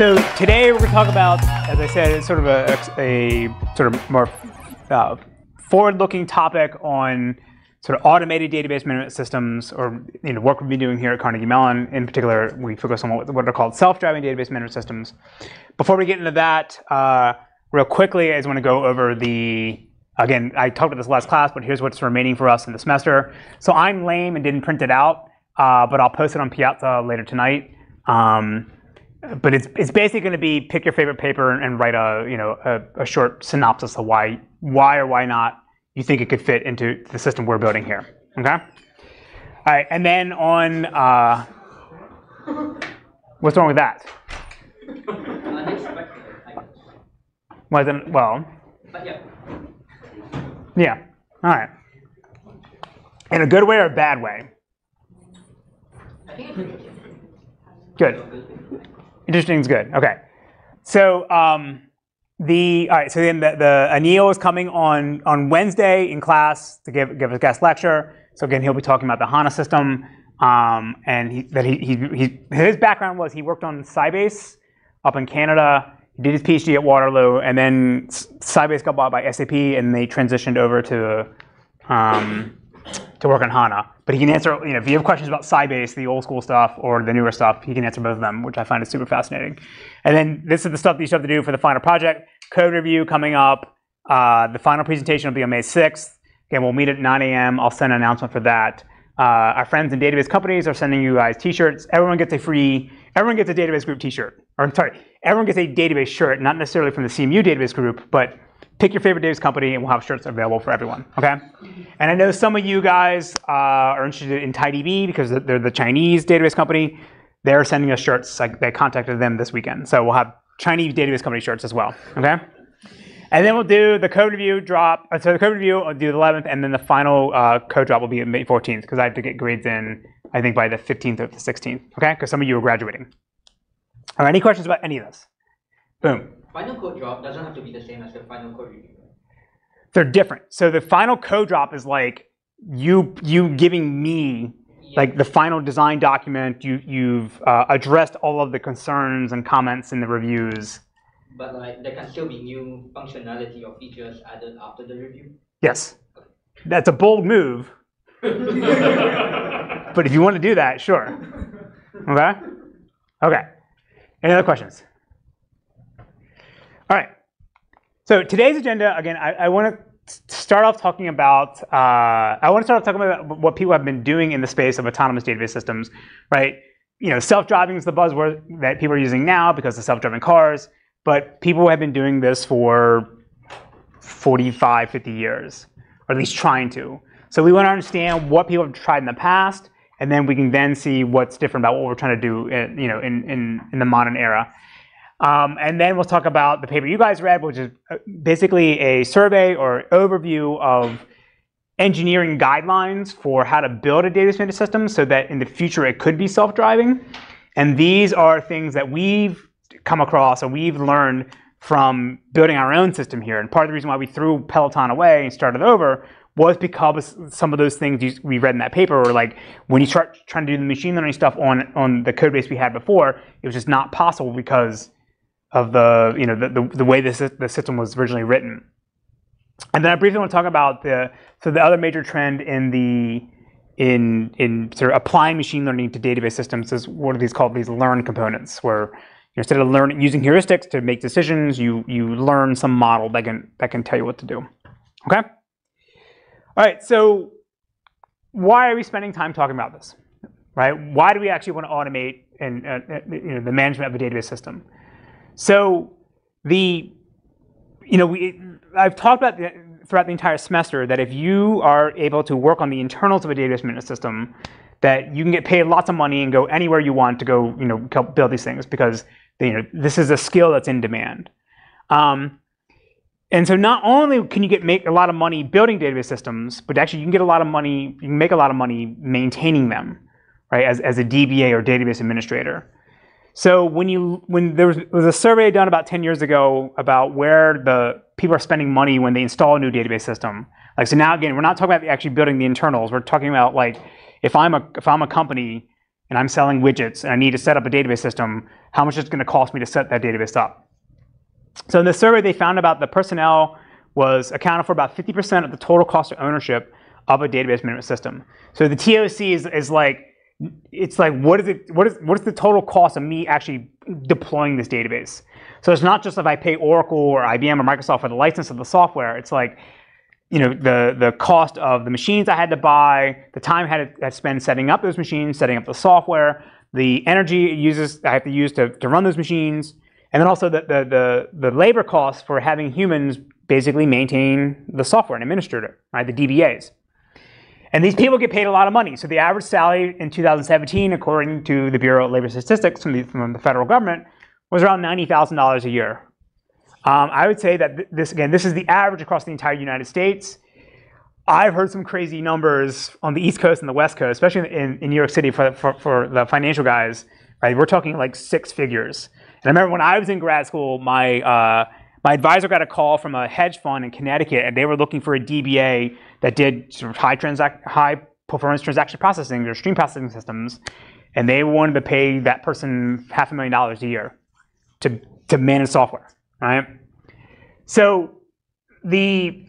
So today we're going to talk about, as I said, it's sort of a, a sort of more uh, forward-looking topic on sort of automated database management systems, or you know, work we've been doing here at Carnegie Mellon. In particular, we focus on what, what are called self-driving database management systems. Before we get into that, uh, real quickly, I just want to go over the Again, I talked about this last class, but here's what's remaining for us in the semester. So I'm lame and didn't print it out, uh, but I'll post it on Piazza later tonight. Um, but it's, it's basically going to be pick your favorite paper and, and write a you know a, a, short synopsis of why why or why not you think it could fit into the system we're building here. Okay. All right, and then on uh, what's wrong with that? Wasn't well. Yeah. All right. In a good way or a bad way? Good. Interesting is good. Okay. So um, the all right. So then the, the Anil is coming on on Wednesday in class to give give a guest lecture. So again, he'll be talking about the HANA system. Um, and he, that he, he, he, his background was he worked on Sybase up in Canada He did his PhD at Waterloo, and then Sybase got bought by SAP, and they transitioned over to um, to work on HANA. But he can answer, you know, if you have questions about Sybase, the old school stuff, or the newer stuff, he can answer both of them, which I find is super fascinating. And then this is the stuff that you have to do for the final project. Code review coming up. Uh, the final presentation will be on May 6th. Again, we'll meet at 9 a.m. I'll send an announcement for that. Uh, our friends in database companies are sending you guys t-shirts. Everyone gets a free, everyone gets a database group t-shirt. Or I'm sorry, everyone gets a database shirt, not necessarily from the CMU database group, but pick your favorite database company and we'll have shirts available for everyone, okay? And I know some of you guys uh, are interested in TiDB because they're the Chinese database company. They're sending us shirts, like they contacted them this weekend. So we'll have Chinese database company shirts as well, okay? And then we'll do the code review drop. Uh, so the code review, I'll do the 11th, and then the final uh, code drop will be May 14th because I have to get grades in, I think, by the 15th or the 16th, okay? Because some of you are graduating. All right, any questions about any of this? Boom. Final code drop doesn't have to be the same as the final code review. They're different. So the final code drop is like you you giving me yeah. like the final design document. You you've uh, addressed all of the concerns and comments in the reviews. But like there can still be new functionality or features added after the review. Yes, okay. that's a bold move. but if you want to do that, sure. Okay. Okay. Any other questions? All right. So today's agenda, again, I, I want to start off talking about, uh, I want to start off talking about what people have been doing in the space of autonomous database systems, right? You know, self-driving is the buzzword that people are using now because of self-driving cars, but people have been doing this for 45, 50 years, or at least trying to. So we want to understand what people have tried in the past, and then we can then see what's different about what we're trying to do, in, you know, in, in, in the modern era. Um, and then we'll talk about the paper you guys read, which is uh, basically a survey or overview of engineering guidelines for how to build a data center system so that in the future it could be self-driving. And these are things that we've come across and we've learned from building our own system here. And part of the reason why we threw Peloton away and started over was because some of those things we read in that paper were like when you start trying to do the machine learning stuff on on the code base we had before, it was just not possible because of the you know the, the, the way the, the system was originally written. And then I briefly want to talk about the so the other major trend in the in in sort of applying machine learning to database systems is what are these called these learn components where instead of learning using heuristics to make decisions, you you learn some model that can that can tell you what to do. Okay. All right, so why are we spending time talking about this? Right? Why do we actually want to automate and uh, uh, you know, the management of a database system? So the you know we I've talked about the, throughout the entire semester that if you are able to work on the internals of a database management system, that you can get paid lots of money and go anywhere you want to go you know build these things because you know this is a skill that's in demand. Um, and so not only can you get make a lot of money building database systems, but actually you can get a lot of money, you can make a lot of money maintaining them, right, as, as a DBA or database administrator. So when you when there was, was a survey done about 10 years ago about where the people are spending money when they install a new database system. Like so now again, we're not talking about actually building the internals. We're talking about like if I'm a if I'm a company and I'm selling widgets and I need to set up a database system, how much is it going to cost me to set that database up? So in the survey, they found about the personnel was accounted for about 50% of the total cost of ownership of a database management system. So the TOC is, is like, it's like what is it what is what is the total cost of me actually deploying this database? So it's not just if I pay Oracle or IBM or Microsoft for the license of the software. It's like you know the the cost of the machines I had to buy, the time I had to spend setting up those machines, setting up the software, the energy it uses I have to use to, to run those machines, and then also the, the the the labor costs for having humans basically maintain the software and administer it, right? The DBAs. And these people get paid a lot of money. So the average salary in 2017, according to the Bureau of Labor Statistics from the, from the federal government, was around $90,000 a year. Um, I would say that this, again, this is the average across the entire United States. I've heard some crazy numbers on the East Coast and the West Coast, especially in, in New York City for, for, for, the financial guys, right? We're talking like six figures. And I remember when I was in grad school, my, uh, my advisor got a call from a hedge fund in Connecticut, and they were looking for a DBA that did sort of high, transac- high performance transaction processing or stream processing systems, and they wanted to pay that person half a million dollars a year to, to manage software, right? So the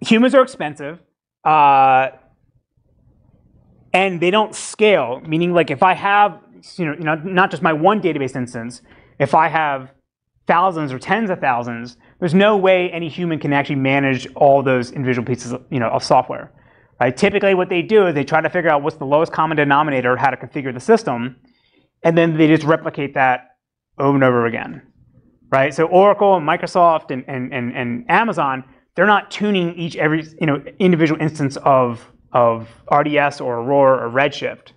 humans are expensive, uh, and they don't scale. Meaning, like if I have, you know, you know, not just my one database instance, if I have thousands or tens of thousands, there's no way any human can actually manage all those individual pieces of, you know, of software. Right? Typically what they do is they try to figure out what's the lowest common denominator, how to configure the system, and then they just replicate that over and over again. Right? So Oracle and Microsoft and, and, and, and Amazon, they're not tuning each every you know individual instance of, of RDS or Aurora or Redshift.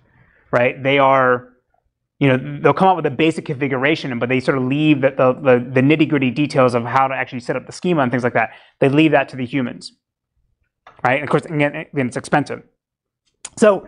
Right? They are you know, they'll come up with a basic configuration, but they sort of leave the, the, the, the nitty gritty details of how to actually set up the schema and things like that. They leave that to the humans, right? And of course, again, again, it's expensive. So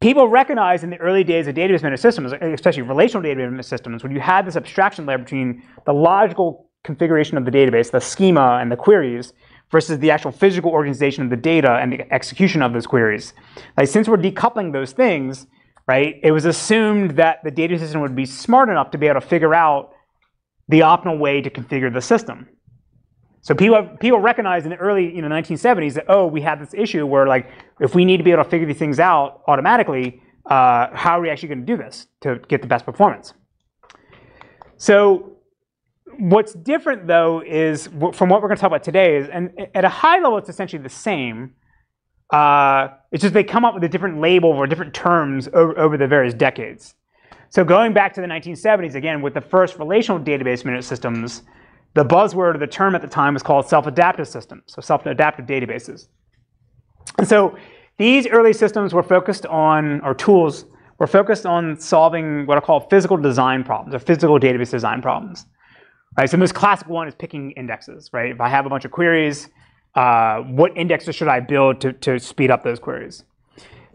people recognize in the early days of database management systems, especially relational database management systems, when you had this abstraction layer between the logical configuration of the database, the schema and the queries, versus the actual physical organization of the data and the execution of those queries. Like, since we're decoupling those things, right? It was assumed that the data system would be smart enough to be able to figure out the optimal way to configure the system. So people people recognized in the early you know 1970s that oh we have this issue where like if we need to be able to figure these things out automatically, uh, how are we actually going to do this to get the best performance? So what's different though is from what we're going to talk about today is and at a high level it's essentially the same, uh, it's just they come up with a different label or different terms over, over, the various decades. So going back to the 1970s, again, with the first relational database management systems, the buzzword or the term at the time was called self-adaptive systems, so self-adaptive databases. And so these early systems were focused on, or tools, were focused on solving what are called physical design problems, or physical database design problems. Right, so the most classic one is picking indexes, right? If I have a bunch of queries, uh, what indexes should I build to, to speed up those queries.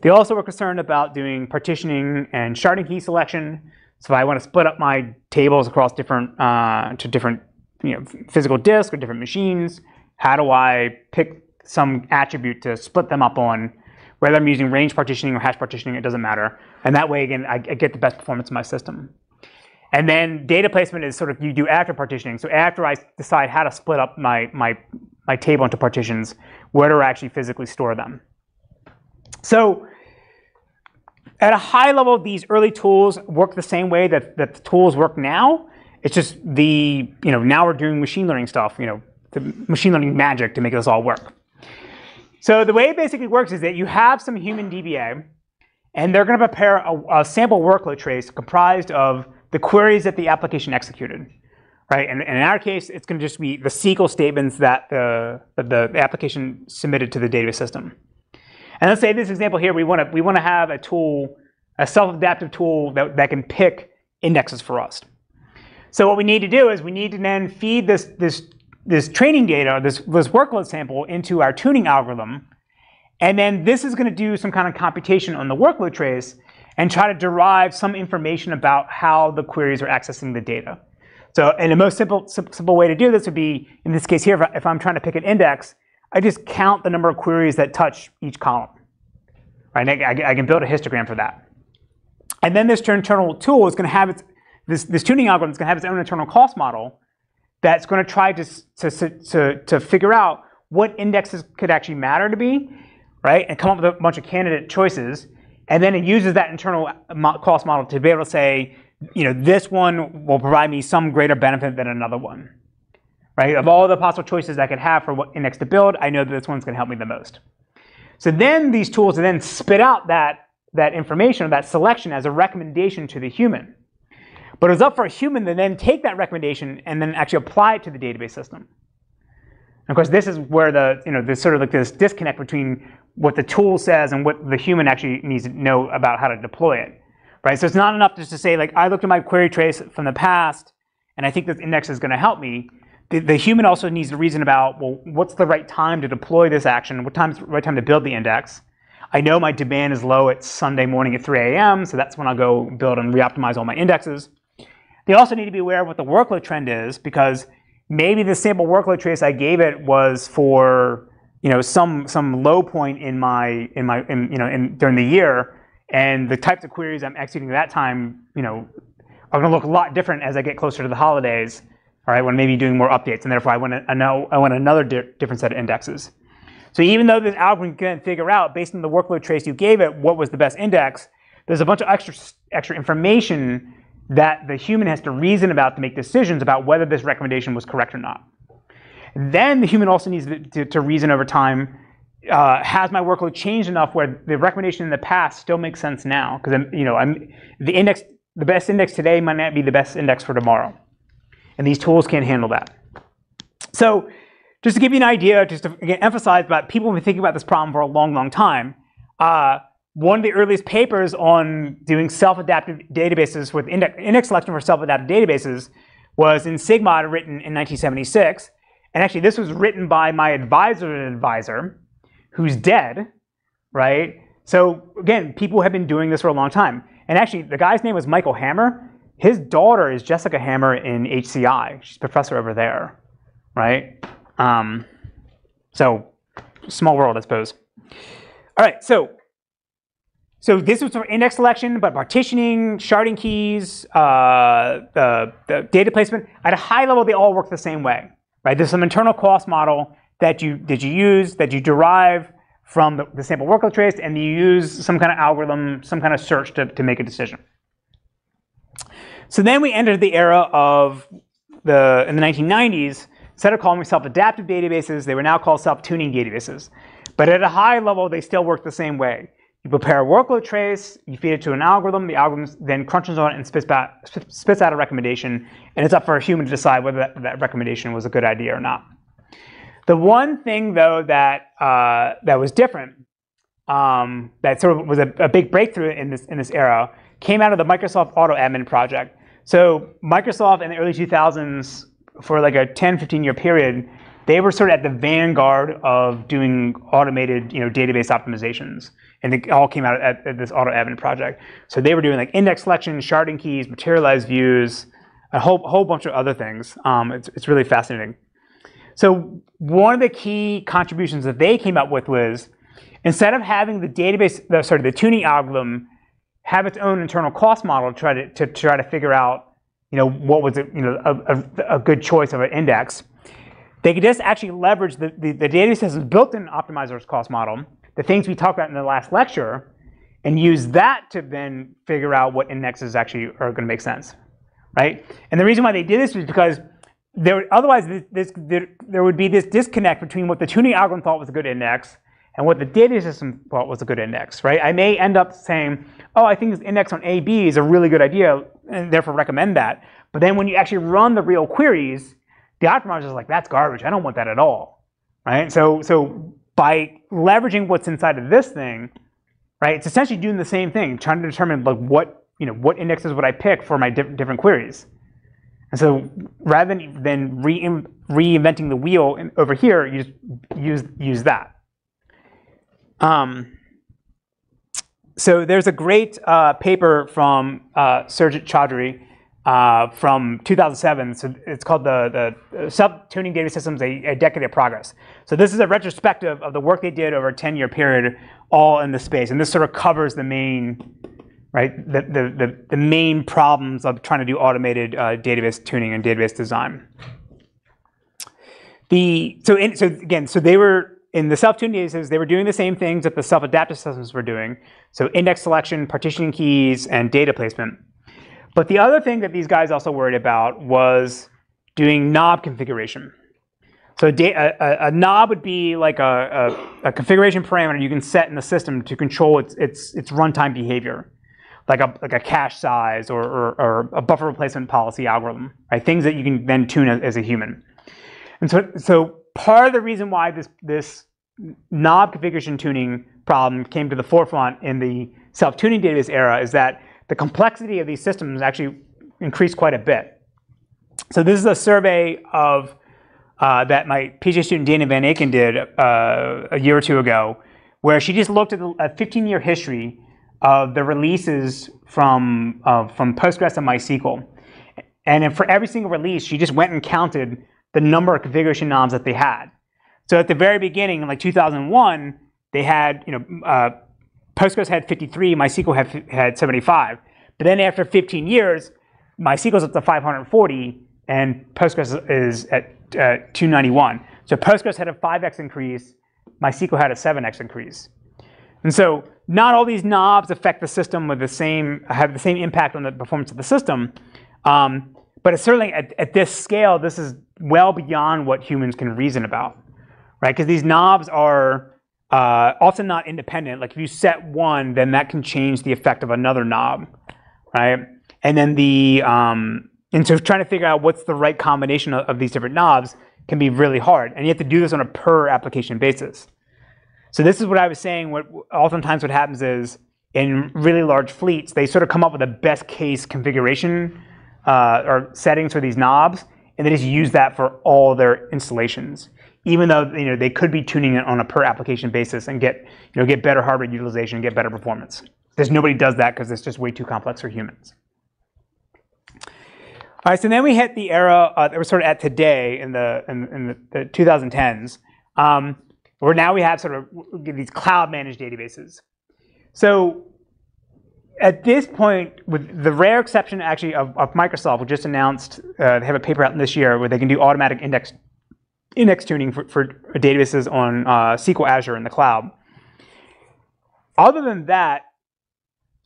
They also were concerned about doing partitioning and sharding key selection. So if I want to split up my tables across different uh, to different you know, physical disks or different machines, how do I pick some attribute to split them up on? Whether I'm using range partitioning or hash partitioning, it doesn't matter. And that way, again, I, I get the best performance of my system. And then data placement is sort of you do after partitioning. So after I decide how to split up my, my, my table into partitions, where do I actually physically store them? So at a high level, these early tools work the same way that, that the tools work now. It's just the, you know, now we're doing machine learning stuff, you know, the machine learning magic to make this all work. So the way it basically works is that you have some human DBA, and they're going to prepare a, a sample workload trace comprised of the queries that the application executed, right? And, and in our case, it's going to just be the SQL statements that the, that the application submitted to the database system. And let's say this example here, we want to we want to have a tool, a self-adaptive tool that, that can pick indexes for us. So what we need to do is we need to then feed this this this training data, this this workload sample into our tuning algorithm, and then this is going to do some kind of computation on the workload trace and try to derive some information about how the queries are accessing the data. So, and the most simple, simple way to do this would be, in this case here, if I'm trying to pick an index, I just count the number of queries that touch each column. Right? I, I can build a histogram for that. and then this internal tool is going to have its this, this tuning algorithm is going to have its own internal cost model that's going to try to, to, to, to figure out what indexes could actually matter to be, right? And come up with a bunch of candidate choices. And then it uses that internal uh, cost model to be able to say, you know, this one will provide me some greater benefit than another one, right? Of all the possible choices I could have for what index to build, I know that this one's going to help me the most. So then these tools then spit out that, that information or that selection as a recommendation to the human. But it was up for a human to then take that recommendation and then actually apply it to the database system. And of course, this is where the, you know, there's sort of like this disconnect between what the tool says and what the human actually needs to know about how to deploy it. Right? So it's not enough just to say, like, I looked at my query trace from the past, and I think this index is going to help me. The, the, human also needs to reason about, well, what's the right time to deploy this action? What time's the right time to build the index? I know my demand is low at Sunday morning at 3 a.m., so that's when I'll go build and re-optimize all my indexes. They also need to be aware of what the workload trend is because maybe the sample workload trace I gave it was for you know some some low point in my in my in, you know in, during the year, and the types of queries I'm executing at that time you know are going to look a lot different as I get closer to the holidays. All right, when maybe doing more updates, and therefore I want to know I want another di different set of indexes. So even though this algorithm can figure out based on the workload trace you gave it what was the best index, there's a bunch of extra extra information that the human has to reason about to make decisions about whether this recommendation was correct or not. Then the human also needs to, to reason over time, uh, has my workload changed enough where the recommendation in the past still makes sense now? Because you know, I'm, the index, the best index today might not be the best index for tomorrow. And these tools can't handle that. So just to give you an idea, just to again, emphasize that people have been thinking about this problem for a long, long time. Uh, one of the earliest papers on doing self-adaptive databases with index, index selection for self-adaptive databases was in Sigmod, written in 1976. And actually, this was written by my advisor and advisor, who's dead, right? So again, people have been doing this for a long time. And actually, the guy's name was Michael Hammer. His daughter is Jessica Hammer in HCI. She's professor over there, right? Um, so small world, I suppose. All right, so so this was for index selection, but partitioning, sharding keys, uh, the, the, data placement, at a high level, they all work the same way, right? There's some internal cost model that you, that you use, that you derive from the, the sample workload trace, and you use some kind of algorithm, some kind of search to, to make a decision. So then we entered the era of the, in the 1990s, instead of calling them self-adaptive databases, they were now called self-tuning databases. But at a high level, they still work the same way. You prepare a workload trace, you feed it to an algorithm, the algorithm then crunches on it and spits, back, spits out a recommendation, and it's up for a human to decide whether that, that recommendation was a good idea or not. The one thing, though, that, uh, that was different, um, that sort of was a, a, big breakthrough in this, in this era, came out of the Microsoft Auto Admin project. So Microsoft in the early 2000s, for like a 10, 15 year period, they were sort of at the vanguard of doing automated you know, database optimizations and it all came out at, at this auto admin project. So they were doing like index selection, sharding keys, materialized views, a whole, whole bunch of other things. Um, it's, it's really fascinating. So one of the key contributions that they came up with was instead of having the database, the, sorry, the tuning algorithm have its own internal cost model to try to, to, try to figure out, you know, what was a, you know, a, a, a good choice of an index. They could just actually leverage the, the, the database system's built-in optimizer's cost model the things we talked about in the last lecture and use that to then figure out what indexes actually are going to make sense, right? And the reason why they did this was because there, otherwise this, this, there, there would be this disconnect between what the tuning algorithm thought was a good index and what the data system thought was a good index, right? I may end up saying, oh, I think this index on AB is a really good idea, and therefore recommend that. But then when you actually run the real queries, the optimizer is like, that's garbage. I don't want that at all, right? So, so by leveraging what's inside of this thing, right? It's essentially doing the same thing, trying to determine like what you know what indexes would I pick for my diff different queries. And so rather than re reinventing the wheel in, over here, you just use use that. Um, so there's a great uh, paper from uh, Surajit Chaudhuri uh, from 2007. So it's called the, the Self-Tuning Data Systems, a, a, Decade of Progress. So this is a retrospective of the work they did over a 10-year period, all in the space. And this sort of covers the main, right? The, the, the, main problems of trying to do automated uh, database tuning and database design. The, so, in, so again, so they were, in the self-tuned databases, they were doing the same things that the self-adaptive systems were doing. So index selection, partitioning keys, and data placement. But the other thing that these guys also worried about was doing knob configuration. So a, a, a knob would be like a, a, configuration parameter you can set in the system to control its, its, its runtime behavior, like a, like a cache size or, or, or a buffer replacement policy algorithm, right? Things that you can then tune as, as a human. And so, so part of the reason why this, this knob configuration tuning problem came to the forefront in the self-tuning database era is that the complexity of these systems actually increased quite a bit. So this is a survey of uh, that my PhD student Dana Van Aken did uh, a year or two ago, where she just looked at a 15-year history of the releases from uh, from Postgres and MySQL, and for every single release, she just went and counted the number of configuration knobs that they had. So at the very beginning, in like 2001, they had you know uh, Postgres had 53, MySQL had had 75, but then after 15 years, MySQL's up to 540, and Postgres is at uh, 291. So Postgres had a 5x increase, MySQL had a 7x increase. And so not all these knobs affect the system with the same, have the same impact on the performance of the system. Um, but it's certainly at, at, this scale, this is well beyond what humans can reason about, right? Because these knobs are uh, often not independent. Like if you set one, then that can change the effect of another knob, right? And then the, um, and so trying to figure out what's the right combination of, of, these different knobs can be really hard. And you have to do this on a per application basis. So this is what I was saying. What oftentimes what happens is in really large fleets, they sort of come up with a best case configuration uh, or settings for these knobs, and they just use that for all their installations. Even though you know they could be tuning it on a per application basis and get you know get better hardware utilization, and get better performance. There's nobody does that because it's just way too complex for humans. All right, so then we hit the era uh, that we're sort of at today in the in, in the, the, 2010s, um, where now we have sort of these cloud managed databases. So at this point, with the rare exception actually of, of Microsoft, who just announced uh, they have a paper out this year where they can do automatic index index tuning for, for databases on uh, SQL Azure in the cloud. Other than that,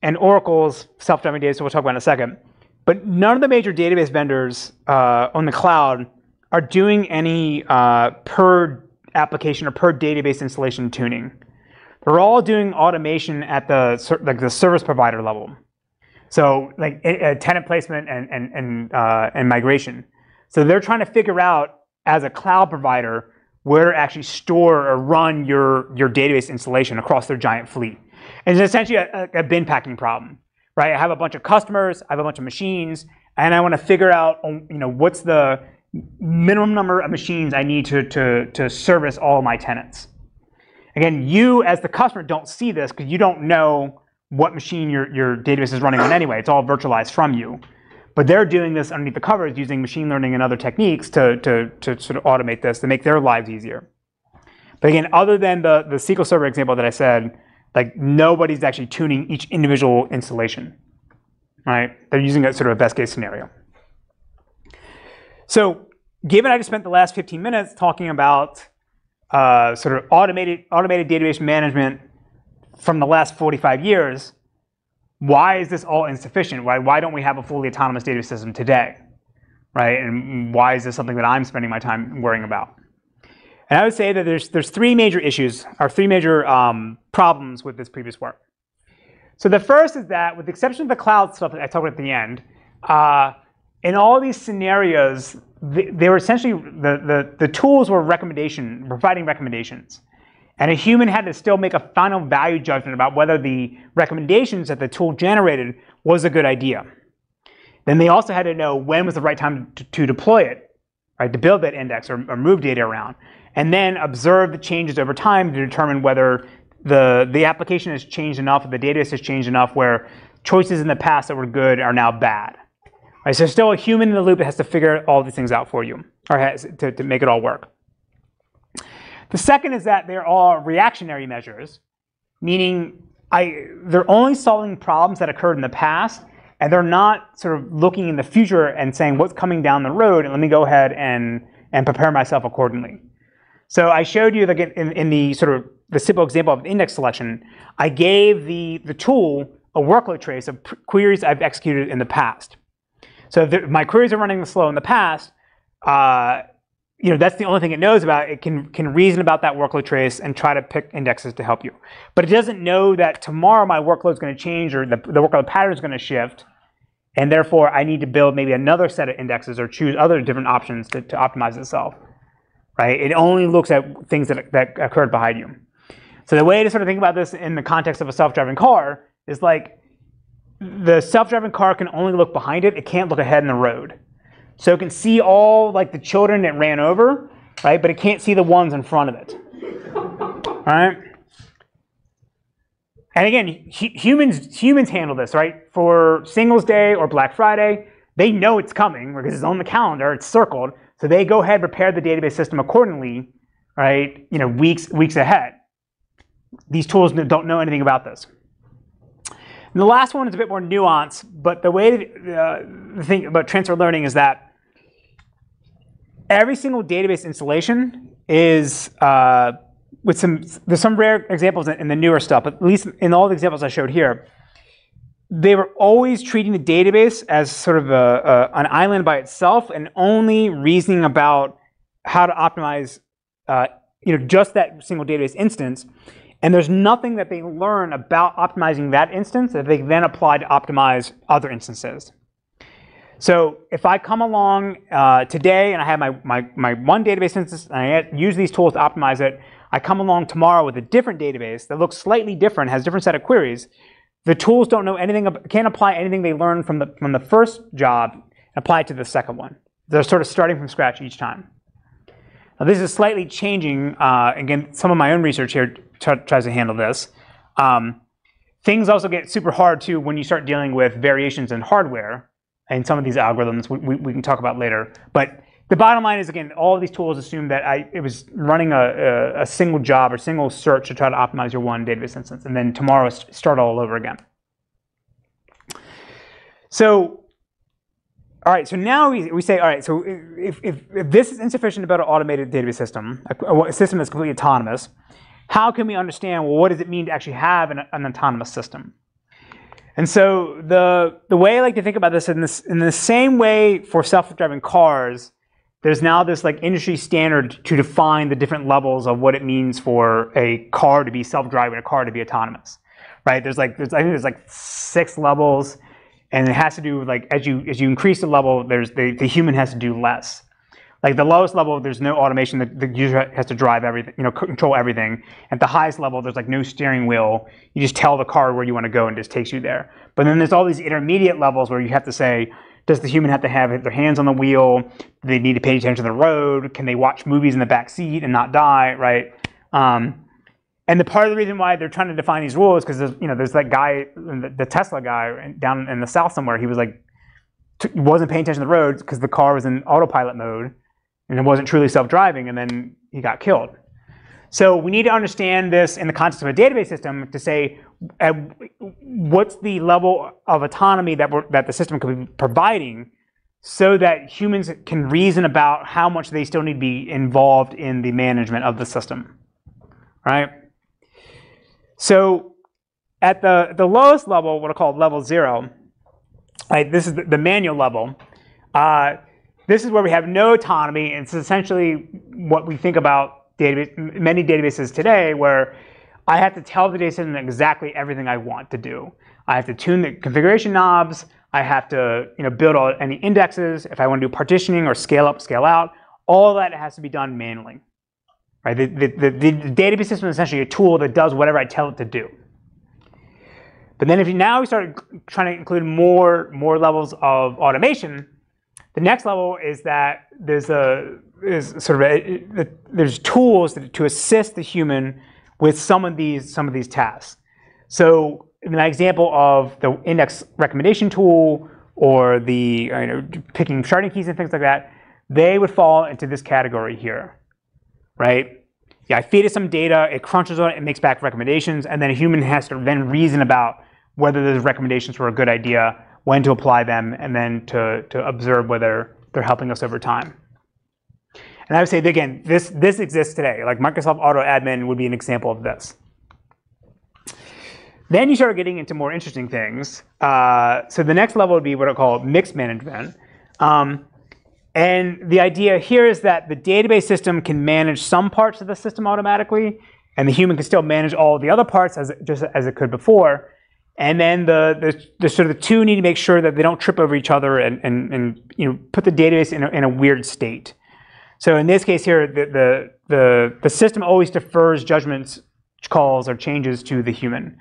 and Oracle's self-driving data, so we'll talk about in a second, but none of the major database vendors uh, on the cloud are doing any uh, per application or per database installation tuning. They're all doing automation at the like the service provider level. So like a, tenant placement and and and, uh, and migration. So they're trying to figure out as a cloud provider where to actually store or run your your database installation across their giant fleet. And it's essentially a, a bin packing problem right? I have a bunch of customers, I have a bunch of machines, and I want to figure out, um, you know, what's the minimum number of machines I need to, to, to service all my tenants. Again, you as the customer don't see this because you don't know what machine your, your database is running on anyway. It's all virtualized from you. But they're doing this underneath the covers using machine learning and other techniques to, to, to sort of automate this to make their lives easier. But again, other than the, the SQL Server example that I said, like nobody's actually tuning each individual installation, right? They're using a sort of a best case scenario. So given I just spent the last 15 minutes talking about uh, sort of automated, automated database management from the last 45 years, why is this all insufficient? Why, why don't we have a fully autonomous database system today? Right? And why is this something that I'm spending my time worrying about? And I would say that there's, there's three major issues, or three major um, problems with this previous work. So the first is that, with the exception of the cloud stuff that I talked about at the end, uh, in all these scenarios, they, they were essentially, the, the, the tools were recommendation, providing recommendations. And a human had to still make a final value judgment about whether the recommendations that the tool generated was a good idea. Then they also had to know when was the right time to, to deploy it, right, to build that index or, or move data around and then observe the changes over time to determine whether the, the application has changed enough, or the database has changed enough where choices in the past that were good are now bad. Right, so still a human in the loop that has to figure all these things out for you, or has to, to make it all work. The second is that they're all reactionary measures, meaning I they're only solving problems that occurred in the past, and they're not sort of looking in the future and saying what's coming down the road, and let me go ahead and and prepare myself accordingly. So I showed you like in, in the sort of the simple example of index selection, I gave the the tool a workload trace of queries I've executed in the past. So my queries are running slow in the past, uh, you know, that's the only thing it knows about. It can, can reason about that workload trace and try to pick indexes to help you. But it doesn't know that tomorrow my workload is going to change or the, the workload pattern is going to shift. And therefore, I need to build maybe another set of indexes or choose other different options to, to optimize itself. Right? It only looks at things that, that occurred behind you. So the way to sort of think about this in the context of a self-driving car is like the self-driving car can only look behind it. It can't look ahead in the road. So it can see all like the children it ran over, right? But it can't see the ones in front of it. All right? And again, humans humans handle this, right? For Singles Day or Black Friday, they know it's coming because it's on the calendar, it's circled. So they go ahead, and prepare the database system accordingly, right? You know, weeks weeks ahead. These tools don't know anything about this. And the last one is a bit more nuanced, but the way uh, the thing about transfer learning is that every single database installation is uh, with some, there's some rare examples in the newer stuff, but at least in all the examples I showed here, they were always treating the database as sort of a, a, an island by itself and only reasoning about how to optimize uh, you know, just that single database instance. And there's nothing that they learn about optimizing that instance that they then apply to optimize other instances. So if I come along uh, today and I have my, my, my one database instance and I use these tools to optimize it, I come along tomorrow with a different database that looks slightly different, has a different set of queries. The tools don't know anything, can't apply anything they learned from the, from the first job and apply it to the second one. They're sort of starting from scratch each time. Now this is slightly changing. Uh, again, some of my own research here tries to handle this. Um, things also get super hard too when you start dealing with variations in hardware and some of these algorithms we, we, we, can talk about later. But the bottom line is, again, all of these tools assume that I, it was running a, a, a, single job or single search to try to optimize your one database instance, and then tomorrow start all over again. So, all right, so now we, we say, all right, so if, if, if this is insufficient build an automated database system, a, a system that's completely autonomous, how can we understand, well, what does it mean to actually have an, an autonomous system? And so the, the way I like to think about this in, this, in the same way for self-driving cars, there's now this like industry standard to define the different levels of what it means for a car to be self-driving, a car to be autonomous, right? There's like, there's, I think there's like six levels, and it has to do with like, as you, as you increase the level, there's the, the human has to do less. Like the lowest level, there's no automation. The, the user has to drive everything, you know, control everything. At the highest level, there's like no steering wheel. You just tell the car where you want to go and just takes you there. But then there's all these intermediate levels where you have to say, does the human have to have their hands on the wheel? Do they need to pay attention to the road? Can they watch movies in the back seat and not die, right? Um, and the part of the reason why they're trying to define these rules because you know there's that guy, the Tesla guy down in the south somewhere. He was like wasn't paying attention to the road because the car was in autopilot mode and it wasn't truly self-driving, and then he got killed. So we need to understand this in the context of a database system to say uh, what's the level of autonomy that, that the system could be providing so that humans can reason about how much they still need to be involved in the management of the system, right? So at the, the lowest level, what I call level zero, right, this is the, the manual level, uh, this is where we have no autonomy, and it's essentially what we think about database, many databases today, where I have to tell the data system exactly everything I want to do. I have to tune the configuration knobs. I have to you know, build all, any indexes. If I want to do partitioning or scale up, scale out, all that has to be done manually. Right? The, the, the, the database system is essentially a tool that does whatever I tell it to do. But then if you now we start trying to include more, more levels of automation, the next level is that there's a is sort of a, there's tools to assist the human with some of these some of these tasks. So in my example of the index recommendation tool or the you know, picking sharding keys and things like that, they would fall into this category here, right? yeah, I feed it some data, it crunches on it, it makes back recommendations, and then a human has to then reason about whether those recommendations were a good idea, when to apply them, and then to, to observe whether they're helping us over time. And I would say, again, this, this exists today. Like Microsoft Auto Admin would be an example of this. Then you start getting into more interesting things. Uh, so the next level would be what I call mixed management. Um, and the idea here is that the database system can manage some parts of the system automatically, and the human can still manage all the other parts as just as it could before. And then the, the, the, sort of the two need to make sure that they don't trip over each other and, and, and you know, put the database in a, in a weird state. So in this case here, the, the, the, the system always defers judgments, calls, or changes to the human.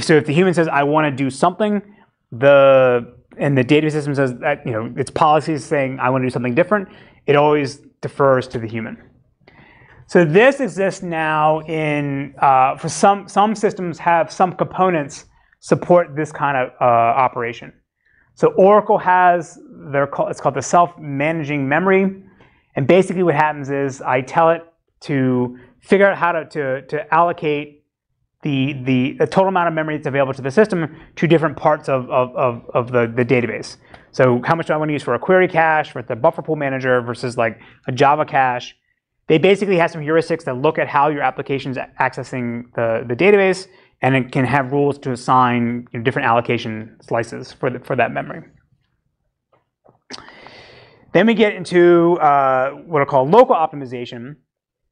So if the human says, I want to do something, the and the database system says that you know its policy is saying I want to do something different, it always defers to the human. So this exists now in uh, for some some systems have some components support this kind of uh, operation. So Oracle has their it's called the self-managing memory, and basically what happens is I tell it to figure out how to to, to allocate the, the, the, total amount of memory that's available to the system to different parts of, of, of, of the, the database. So how much do I want to use for a query cache, for the buffer pool manager versus like a Java cache. They basically have some heuristics that look at how your application is accessing the, the database, and it can have rules to assign you know, different allocation slices for, the, for that memory. Then we get into uh, what are called local optimization.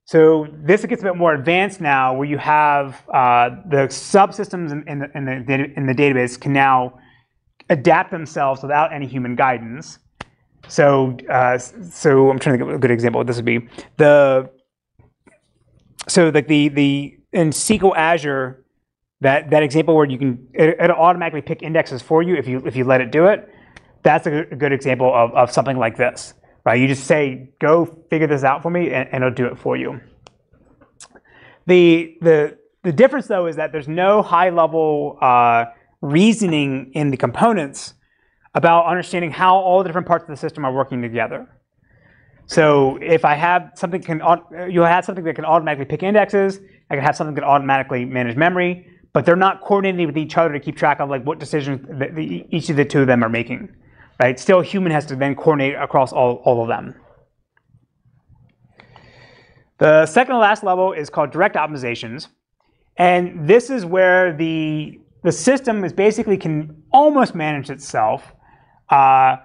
So this gets a bit more advanced now, where you have uh, the subsystems in, in, the, in, the, in the database can now adapt themselves without any human guidance. So, uh, so I'm trying to give a good example. What this would be the so like the the in SQL Azure that that example where you can it, it'll automatically pick indexes for you if you if you let it do it. That's a good example of, of something like this right? You just say, go figure this out for me, and, and it'll do it for you. The, the, the difference, though, is that there's no high-level uh, reasoning in the components about understanding how all the different parts of the system are working together. So if I have something can you'll have something that can automatically pick indexes, I can have something that automatically manage memory, but they're not coordinating with each other to keep track of like what decisions the, each of the two of them are making right? Still, a human has to then coordinate across all, all of them. The second to last level is called direct optimizations. And this is where the, the system is basically can almost manage itself, uh,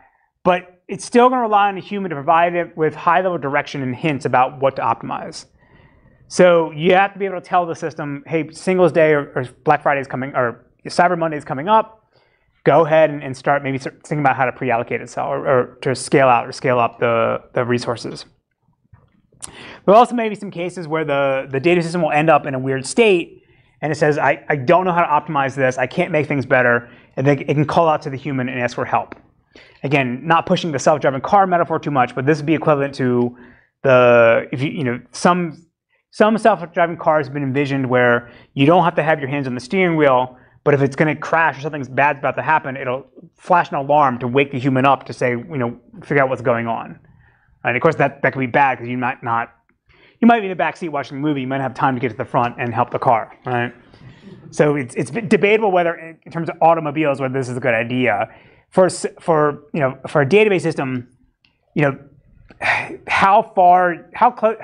but it's still going to rely on a human to provide it with high-level direction and hints about what to optimize. So you have to be able to tell the system, hey, Singles Day or, or Black Friday is coming, or Cyber Monday is coming up go ahead and, start maybe thinking about how to pre-allocate itself or, or, to scale out or scale up the, the resources. There also maybe some cases where the, the data system will end up in a weird state and it says, I, I don't know how to optimize this, I can't make things better, and then it can call out to the human and ask for help. Again, not pushing the self-driving car metaphor too much, but this would be equivalent to the, if you, you know, some, some self-driving cars have been envisioned where you don't have to have your hands on the steering wheel, but if it's going to crash or something's bad's about to happen, it'll flash an alarm to wake the human up to say, you know, figure out what's going on. And of course, that, that could be bad because you might not, you might be in the back seat watching a movie. You might have time to get to the front and help the car, right? So it's, it's debatable whether, in terms of automobiles, whether this is a good idea. For, for, you know, for a database system, you know, how far, how close,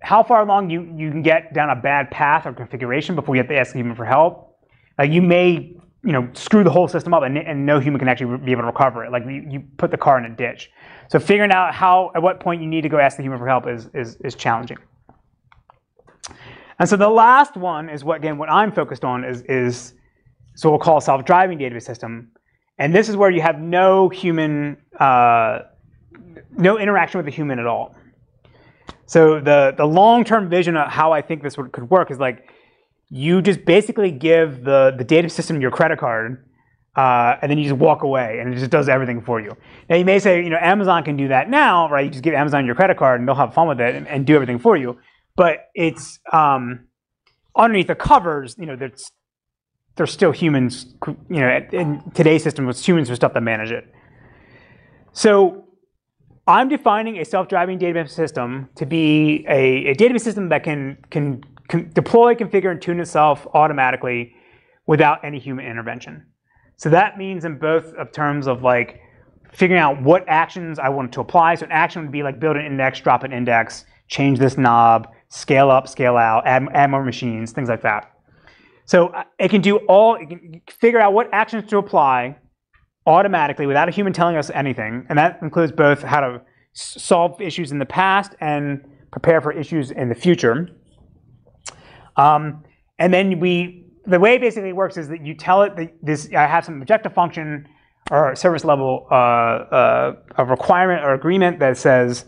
how far along you, you can get down a bad path or configuration before you have to ask the human for help you may you know screw the whole system up and, and no human can actually be able to recover it. Like you, you put the car in a ditch. So figuring out how at what point you need to go ask the human for help is is, is challenging. And so the last one is what again what I'm focused on is is so we'll call a self-driving database system. And this is where you have no human, uh, no interaction with the human at all. So the, the long-term vision of how I think this would, could work is like, you just basically give the, the data system your credit card, uh, and then you just walk away, and it just does everything for you. Now you may say, you know, Amazon can do that now, right? You just give Amazon your credit card, and they'll have fun with it and, and do everything for you. But it's um, underneath the covers, you know, there's there's still humans, you know, in today's system, it's humans for stuff that manage it. So I'm defining a self-driving database system to be a, a database system that can, can, can deploy, configure, and tune itself automatically without any human intervention. So that means in both of terms of like figuring out what actions I want to apply. So an action would be like build an index, drop an index, change this knob, scale up, scale out, add, add more machines, things like that. So uh, it can do all, it can figure out what actions to apply automatically without a human telling us anything. And that includes both how to solve issues in the past and prepare for issues in the future. Um, and then we, the way it basically works is that you tell it that this, I have some objective function or service level uh, uh, a requirement or agreement that says,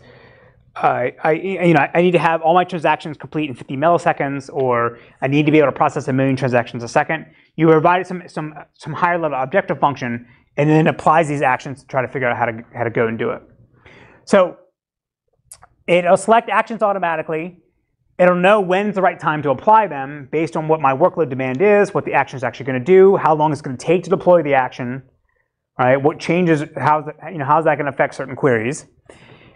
I, you know, I need to have all my transactions complete in 50 milliseconds, or I need to be able to process a million transactions a second. You provide some, some, some higher level objective function, and then applies these actions to try to figure out how to, how to go and do it. So it'll select actions automatically. It'll know when's the right time to apply them based on what my workload demand is, what the action is actually going to do, how long it's going to take to deploy the action, right? What changes, how's, you know, how's that going to affect certain queries.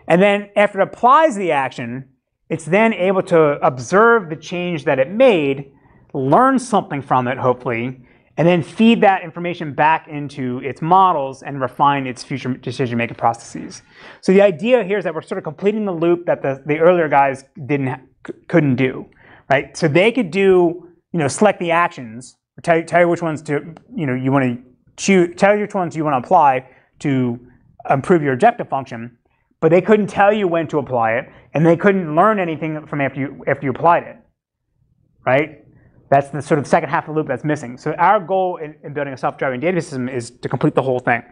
And then after it applies the action, it's then able to observe the change that it made, learn something from it, hopefully, and then feed that information back into its models and refine its future decision-making processes. So the idea here is that we're sort of completing the loop that the, the earlier guys didn't couldn't do, right? So they could do, you know, select the actions, tell, tell you which ones to, you know, you want to choose, tell you which ones you want to apply to improve your objective function, but they couldn't tell you when to apply it, and they couldn't learn anything from after you after you applied it, right? That's the sort of second half of the loop that's missing. So our goal in, in building a self-driving database system is to complete the whole thing.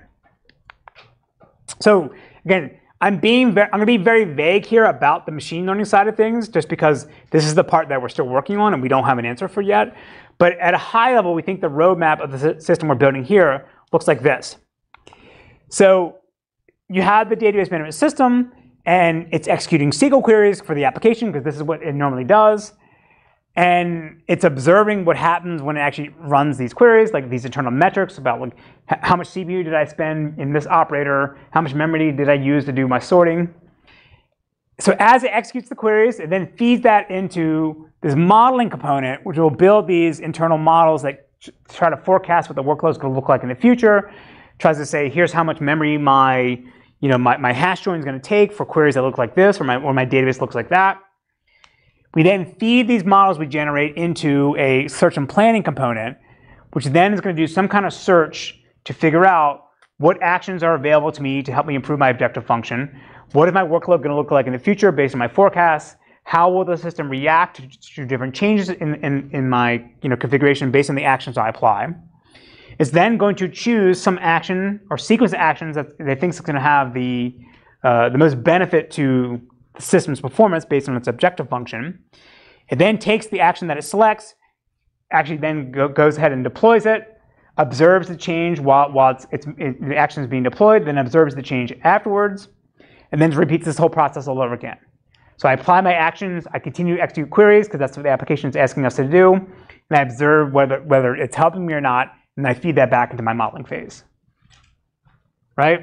So again, I'm being very, I'm going to be very vague here about the machine learning side of things, just because this is the part that we're still working on and we don't have an answer for yet. But at a high level, we think the roadmap of the system we're building here looks like this. So you have the database management system, and it's executing SQL queries for the application, because this is what it normally does. And it's observing what happens when it actually runs these queries, like these internal metrics about like how much CPU did I spend in this operator, how much memory did I use to do my sorting. So as it executes the queries, it then feeds that into this modeling component, which will build these internal models that try to forecast what the workload is going to look like in the future. Tries to say, here's how much memory my, you know, my, my hash join is going to take for queries that look like this, or my, or my database looks like that. We then feed these models we generate into a search and planning component, which then is going to do some kind of search to figure out what actions are available to me to help me improve my objective function. What is my workload going to look like in the future based on my forecasts? How will the system react to, different changes in, in, in my you know, configuration based on the actions I apply? It's then going to choose some action or sequence of actions that they think is going to have the, uh, the most benefit to the system's performance based on its objective function. It then takes the action that it selects, actually then go, goes ahead and deploys it, observes the change while, while it's, it's, it, the action is being deployed, then observes the change afterwards, and then repeats this whole process all over again. So I apply my actions, I continue to execute queries because that's what the application is asking us to do, and I observe whether, whether it's helping me or not, and I feed that back into my modeling phase. Right?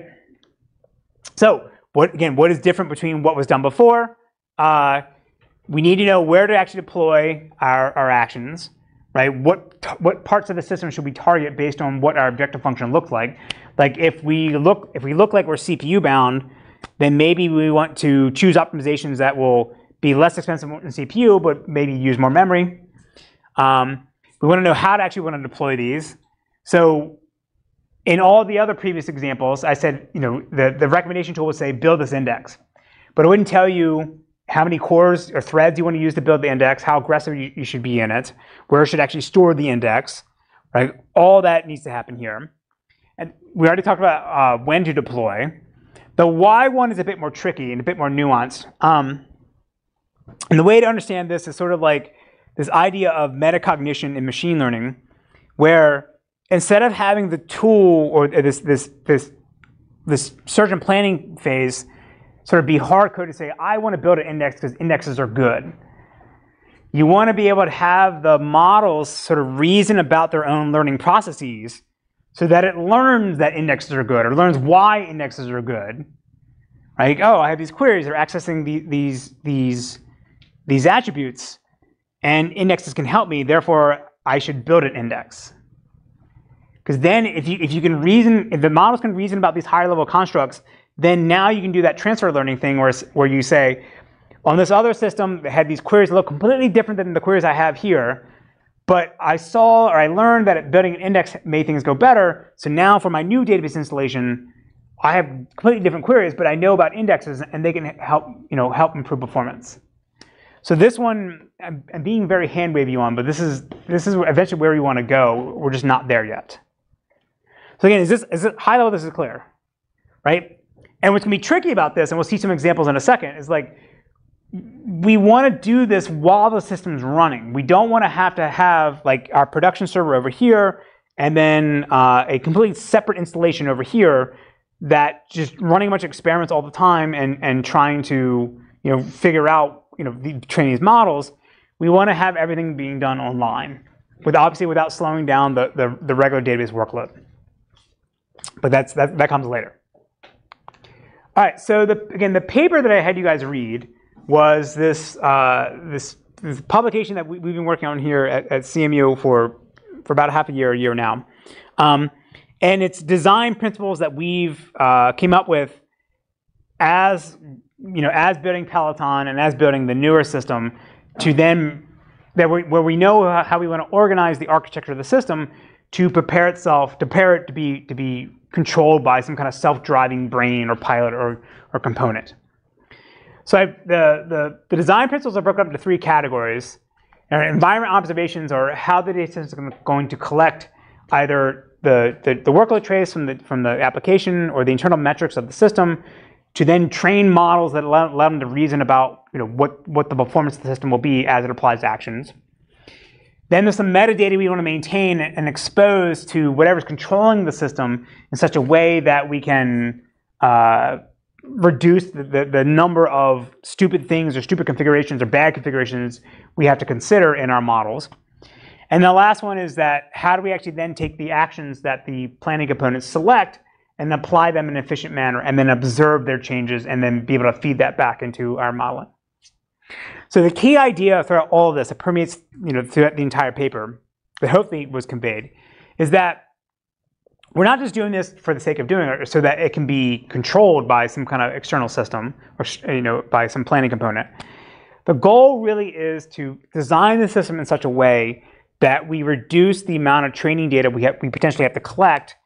So what, again, what is different between what was done before? Uh, we need to know where to actually deploy our, our actions, right? What, what parts of the system should we target based on what our objective function looks like? Like if we look, if we look like we're CPU bound, then maybe we want to choose optimizations that will be less expensive than CPU, but maybe use more memory. Um, we want to know how to actually want to deploy these. So in all the other previous examples, I said, you know, the, the recommendation tool would say build this index. But it wouldn't tell you how many cores or threads you want to use to build the index, how aggressive you, you should be in it, where it should actually store the index, right? All that needs to happen here. And we already talked about uh, when to deploy. The why one is a bit more tricky and a bit more nuanced. Um, and the way to understand this is sort of like this idea of metacognition in machine learning, where instead of having the tool or this this this this search and planning phase sort of be hard coded to say, I want to build an index because indexes are good. You want to be able to have the models sort of reason about their own learning processes so that it learns that indexes are good or learns why indexes are good, Right? Oh, I have these queries. They're accessing the, these these these attributes, and indexes can help me. Therefore, I should build an index. Because then, if you if you can reason, if the models can reason about these higher level constructs, then now you can do that transfer learning thing where where you say, on this other system, that had these queries that look completely different than the queries I have here. But I saw or I learned that building an index made things go better. So now for my new database installation, I have completely different queries, but I know about indexes and they can help, you know, help improve performance. So this one, I'm, being very hand wavy on, but this is this is eventually where we want to go. We're just not there yet. So again, is this is it high level? This is clear, right? And what's gonna be tricky about this, and we'll see some examples in a second, is like we want to do this while the system's running. We don't want to have to have like our production server over here and then uh, a completely separate installation over here that just running a bunch of experiments all the time and, and trying to you know figure out you know the, train these models. We want to have everything being done online, with obviously without slowing down the, the, the regular database workload. But that's that, that comes later. All right, so the, again, the paper that I had you guys read was this, uh, this, this, publication that we, have been working on here at, at, CMU for, for about half a year, a year now. Um, and it's design principles that we've uh, came up with as, you know, as building Peloton and as building the newer system to then, that we, where we know how we want to organize the architecture of the system to prepare itself, to prepare it to be, to be controlled by some kind of self-driving brain or pilot or, or component. So I, the, the, the, design principles are broken up into three categories. environment observations are how the data is going to collect either the, the, the, workload trace from the, from the application or the internal metrics of the system to then train models that allow, allow them to reason about you know, what, what the performance of the system will be as it applies to actions. Then there's some metadata we want to maintain and expose to whatever's controlling the system in such a way that we can uh, reduce the, the, the, number of stupid things or stupid configurations or bad configurations we have to consider in our models. And the last one is that how do we actually then take the actions that the planning components select and apply them in an efficient manner and then observe their changes and then be able to feed that back into our modeling. So the key idea throughout all of this, it permeates you know, throughout the entire paper, that hopefully was conveyed, is that we're not just doing this for the sake of doing it so that it can be controlled by some kind of external system or you know by some planning component. The goal really is to design the system in such a way that we reduce the amount of training data we, have, we potentially have to collect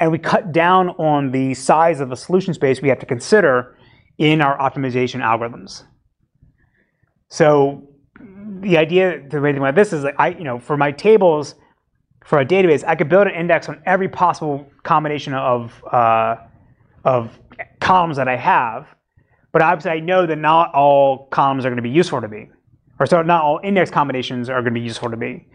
and we cut down on the size of the solution space we have to consider in our optimization algorithms. So the idea, the way think about this is like I, you know, for my tables, for a database, I could build an index on every possible combination of, uh, of columns that I have, but obviously I know that not all columns are going to be useful to me, or so not all index combinations are going to be useful to me.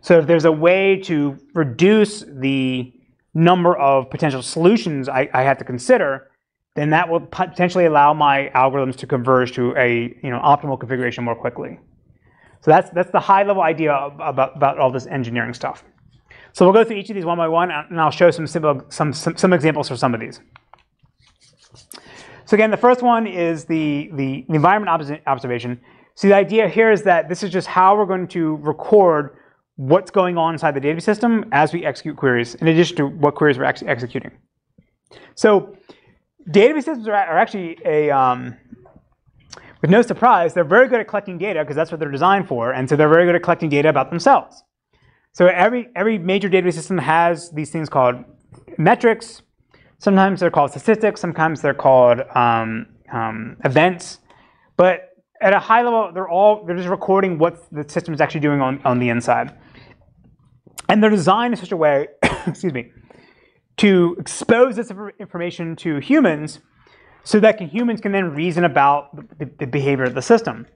So if there's a way to reduce the number of potential solutions I, I have to consider, then that will potentially allow my algorithms to converge to a you know, optimal configuration more quickly. So that's, that's the high level idea about, about all this engineering stuff. So we'll go through each of these one by one, and I'll show some, simple, some, some, some examples for some of these. So again, the first one is the, the environment observation. So the idea here is that this is just how we're going to record what's going on inside the database system as we execute queries, in addition to what queries we're actually executing. So database systems are, are actually a, um, with no surprise, they're very good at collecting data because that's what they're designed for, and so they're very good at collecting data about themselves. So every, every major database system has these things called metrics. Sometimes they're called statistics. Sometimes they're called um, um, events. But at a high level, they're all they're just recording what the system is actually doing on, on the inside. And they're designed in such a way, excuse me, to expose this information to humans so that humans can then reason about the, the behavior of the system.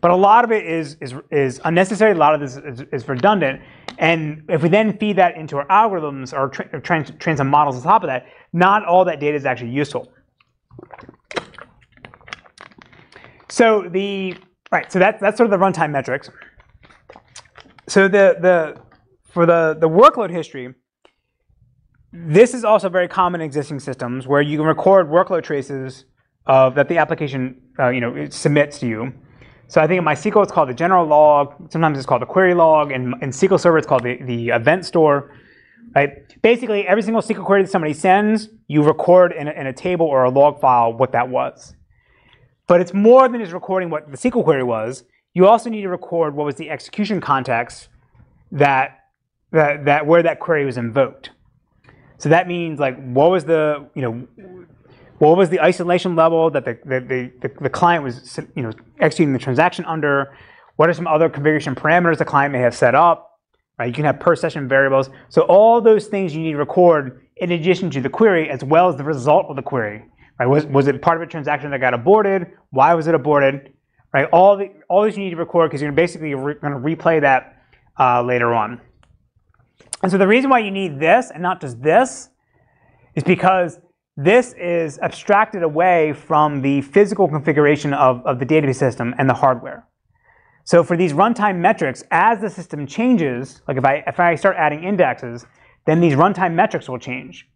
But a lot of it is, is, is unnecessary, a lot of this is, is redundant. And if we then feed that into our algorithms or tra train some models on top of that, not all that data is actually useful. So the right, so that's that's sort of the runtime metrics. So the the for the the workload history, this is also very common in existing systems where you can record workload traces of that the application uh, you know submits to you. So I think in MySQL it's called the general log. Sometimes it's called the query log, and in SQL Server it's called the, the event store. Right? Basically, every single SQL query that somebody sends, you record in a, in a table or a log file what that was. But it's more than just recording what the SQL query was. You also need to record what was the execution context that that, that where that query was invoked. So that means like what was the you know what was the isolation level that the the, the, the client was you know executing the transaction under? What are some other configuration parameters the client may have set up? Right? You can have per session variables. So all those things you need to record in addition to the query as well as the result of the query. Right? Was, was it part of a transaction that got aborted? Why was it aborted? Right? All the all these you need to record because you're basically going to replay that uh, later on. And so the reason why you need this and not just this is because this is abstracted away from the physical configuration of, of the database system and the hardware. So for these runtime metrics, as the system changes, like if I, if I start adding indexes, then these runtime metrics will change,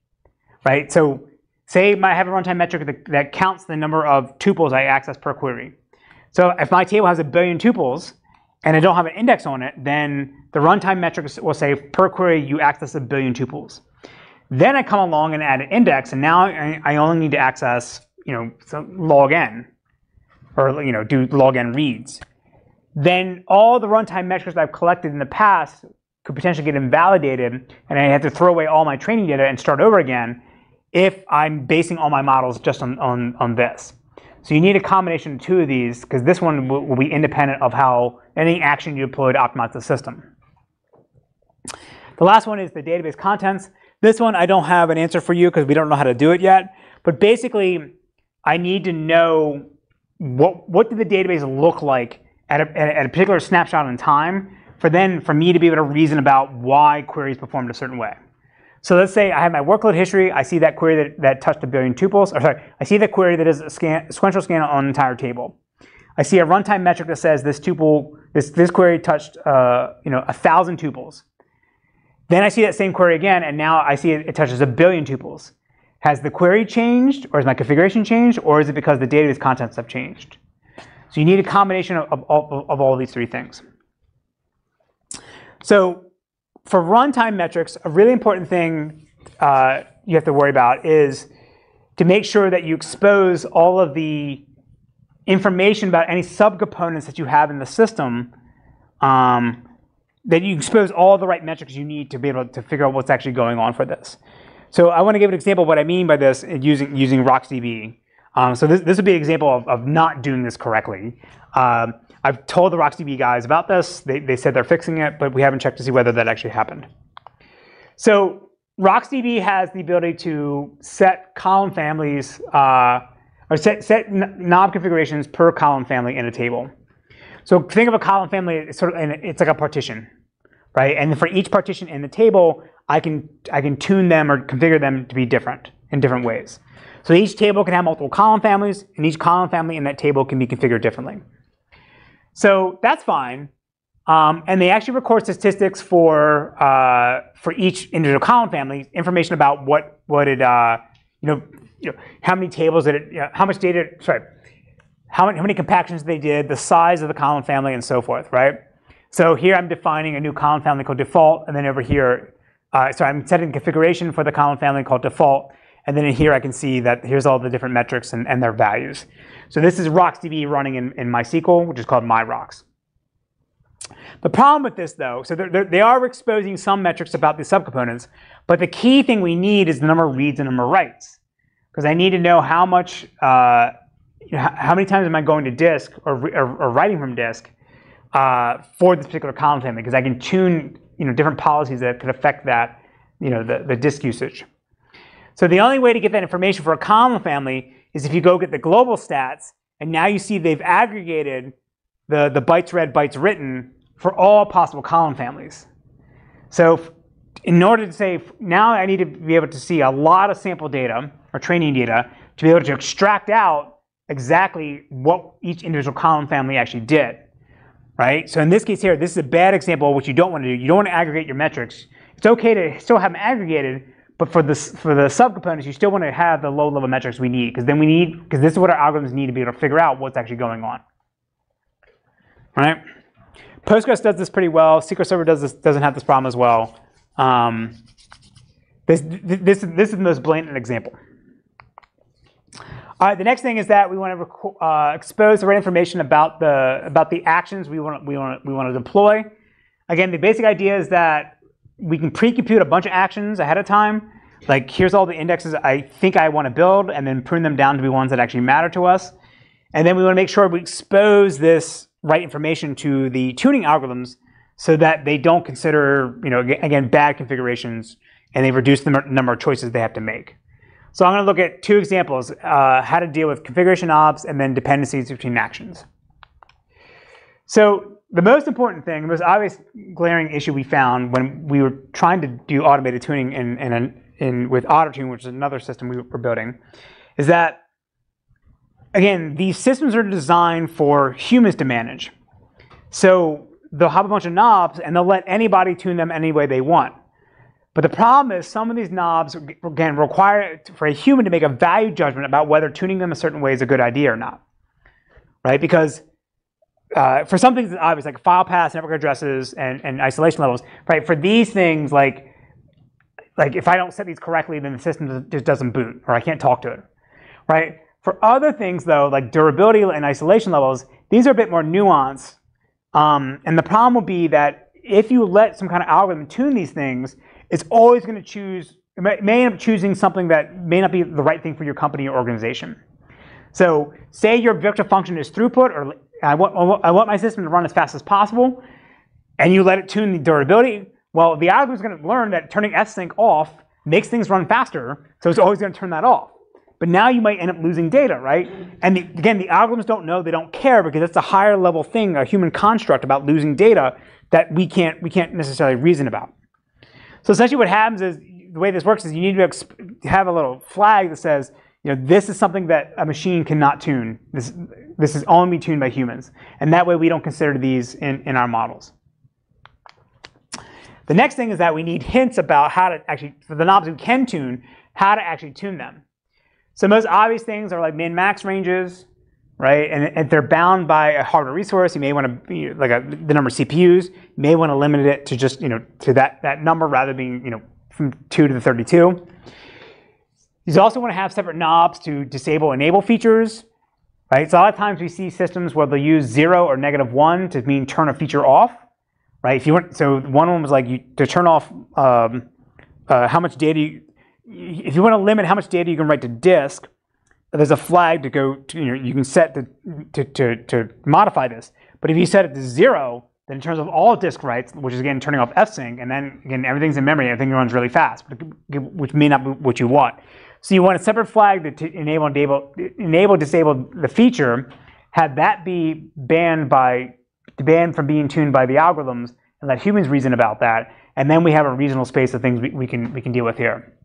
right? So say I have a runtime metric that, that counts the number of tuples I access per query. So if my table has a billion tuples and I don't have an index on it, then the runtime metrics will say per query you access a billion tuples. Then I come along and add an index, and now I only need to access, you know, log n, or you know, do log n reads. Then all the runtime metrics I've collected in the past could potentially get invalidated, and I have to throw away all my training data and start over again if I'm basing all my models just on, on, on this. So you need a combination of two of these, because this one will, will be independent of how any action you deploy to optimize the system. The last one is the database contents. This one, I don't have an answer for you because we don't know how to do it yet. But basically, I need to know what, what did the database look like at a, at a particular snapshot in time for then for me to be able to reason about why queries performed a certain way. So let's say I have my workload history. I see that query that, that touched a billion tuples. Or sorry, I see the query that is a scan, sequential scan on an entire table. I see a runtime metric that says this tuple, this, this query touched uh, you know, a thousand tuples. Then I see that same query again, and now I see it, it touches a billion tuples. Has the query changed, or has my configuration changed, or is it because the database contents have changed? So you need a combination of, of, of all these three things. So for runtime metrics, a really important thing uh, you have to worry about is to make sure that you expose all of the information about any subcomponents that you have in the system um, that you expose all the right metrics you need to be able to figure out what's actually going on for this. So I want to give an example of what I mean by this using, using RocksDB. Um, so this, this would be an example of, of not doing this correctly. Um, I've told the RocksDB guys about this. They, they said they're fixing it, but we haven't checked to see whether that actually happened. So RocksDB has the ability to set column families, uh, or set, set knob configurations per column family in a table. So think of a column family, it's sort of, it's like a partition, right? And for each partition in the table, I can, I can tune them or configure them to be different in different ways. So each table can have multiple column families, and each column family in that table can be configured differently. So that's fine. Um, and they actually record statistics for uh, for each individual column family, information about what what it uh, you know you know how many tables that it you know, how much data sorry how many, how many compactions they did, the size of the column family, and so forth, right? So here I'm defining a new column family called default, and then over here, uh, so I'm setting configuration for the column family called default, and then in here I can see that here's all the different metrics and, and their values. So this is RocksDB running in, in MySQL, which is called MyRocks. The problem with this, though, so they're, they're, they are exposing some metrics about the subcomponents, but the key thing we need is the number of reads and number of writes. Because I need to know how much uh, you know, how many times am I going to disk or, or, or writing from disk uh, for this particular column family? Because I can tune you know, different policies that could affect that, you know, the, the disk usage. So the only way to get that information for a column family is if you go get the global stats, and now you see they've aggregated the, the bytes read, bytes written for all possible column families. So in order to say, now I need to be able to see a lot of sample data or training data to be able to extract out exactly what each individual column family actually did, right? So in this case here, this is a bad example of what you don't want to do. You don't want to aggregate your metrics. It's okay to still have them aggregated, But for the for the subcomponents, you still want to have the low level metrics we need because then we need because this is what our algorithms need to be able to figure out what's actually going on. Right. Postgres does this pretty well. SQL Server does this doesn't have this problem as well. Um, this, this, this is the most blatant example. All right, the next thing is that we want to uh, expose the right information about the about the actions we want we want we want to deploy. Again, the basic idea is that we can pre-compute a bunch of actions ahead of time. Like here's all the indexes I think I want to build, and then prune them down to be ones that actually matter to us. And then we want to make sure we expose this right information to the tuning algorithms so that they don't consider, you know, again, bad configurations, and they reduce the number of choices they have to make. So I'm going to look at two examples, uh, how to deal with configuration knobs and then dependencies between actions. So the most important thing, the most obvious glaring issue we found when we were trying to do automated tuning in, in, in with OtterTune, which is another system we were building, is that, again, these systems are designed for humans to manage. So they'll have a bunch of knobs and they'll let anybody tune them any way they want. But the problem is some of these knobs, again, require for a human to make a value judgment about whether tuning them a certain way is a good idea or not, right? Because uh, for some things it's obvious, like file paths, network addresses, and, and isolation levels, right? For these things, like, like if I don't set these correctly, then the system just doesn't boot, or I can't talk to it, right? For other things, though, like durability and isolation levels, these are a bit more nuanced. Um, and the problem will be that if you let some kind of algorithm tune these things, it's always going to choose, it may, may end up choosing something that may not be the right thing for your company or organization. So say your objective function is throughput, or I want, I want my system to run as fast as possible, and you let it tune the durability. Well, the algorithm is going to learn that turning fsync off makes things run faster, so it's always going to turn that off. But now you might end up losing data, right? And the, again, the algorithms don't know, they don't care because it's a higher level thing, a human construct about losing data that we can't, we can't necessarily reason about. So essentially what happens is, the way this works is you need to have a little flag that says, you know, this is something that a machine cannot tune. This, this is only tuned by humans. And that way we don't consider these in, in our models. The next thing is that we need hints about how to actually, for the knobs we can tune, how to actually tune them. So most obvious things are like min-max ranges, right? And if they're bound by a hardware resource, you may want to, you know, like a, the number of CPUs, you may want to limit it to just, you know, to that, that number rather than being, you know, from 2 to the 32. You also want to have separate knobs to disable enable features, right? So a lot of times we see systems where they'll use 0 or negative 1 to mean turn a feature off, right? If you want, so one of them was like you, to turn off um, uh, how much data, you, if you want to limit how much data you can write to disk, there's a flag to go to, you know, you can set to, to, to, to modify this. But if you set it to zero, then in terms of all disk writes, which is again turning off fsync, and then again everything's in memory, everything runs really fast, which may not be what you want. So you want a separate flag to enable enable enable disable the feature, have that be banned by banned from being tuned by the algorithms, and let humans reason about that, and then we have a reasonable space of things we, we can we can deal with here.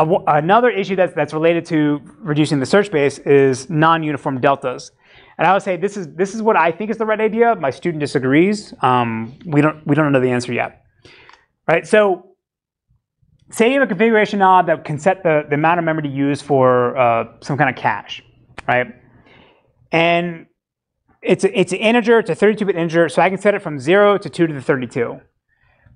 Another issue that's, that's related to reducing the search space is non-uniform deltas. And I would say this is, this is what I think is the right idea. My student disagrees. Um, we, don't, we don't know the answer yet. Right? So say you have a configuration knob that can set the, the amount of memory to use for uh, some kind of cache. Right? And it's, a, it's an integer, it's a 32-bit integer, so I can set it from 0 to 2 to the 32.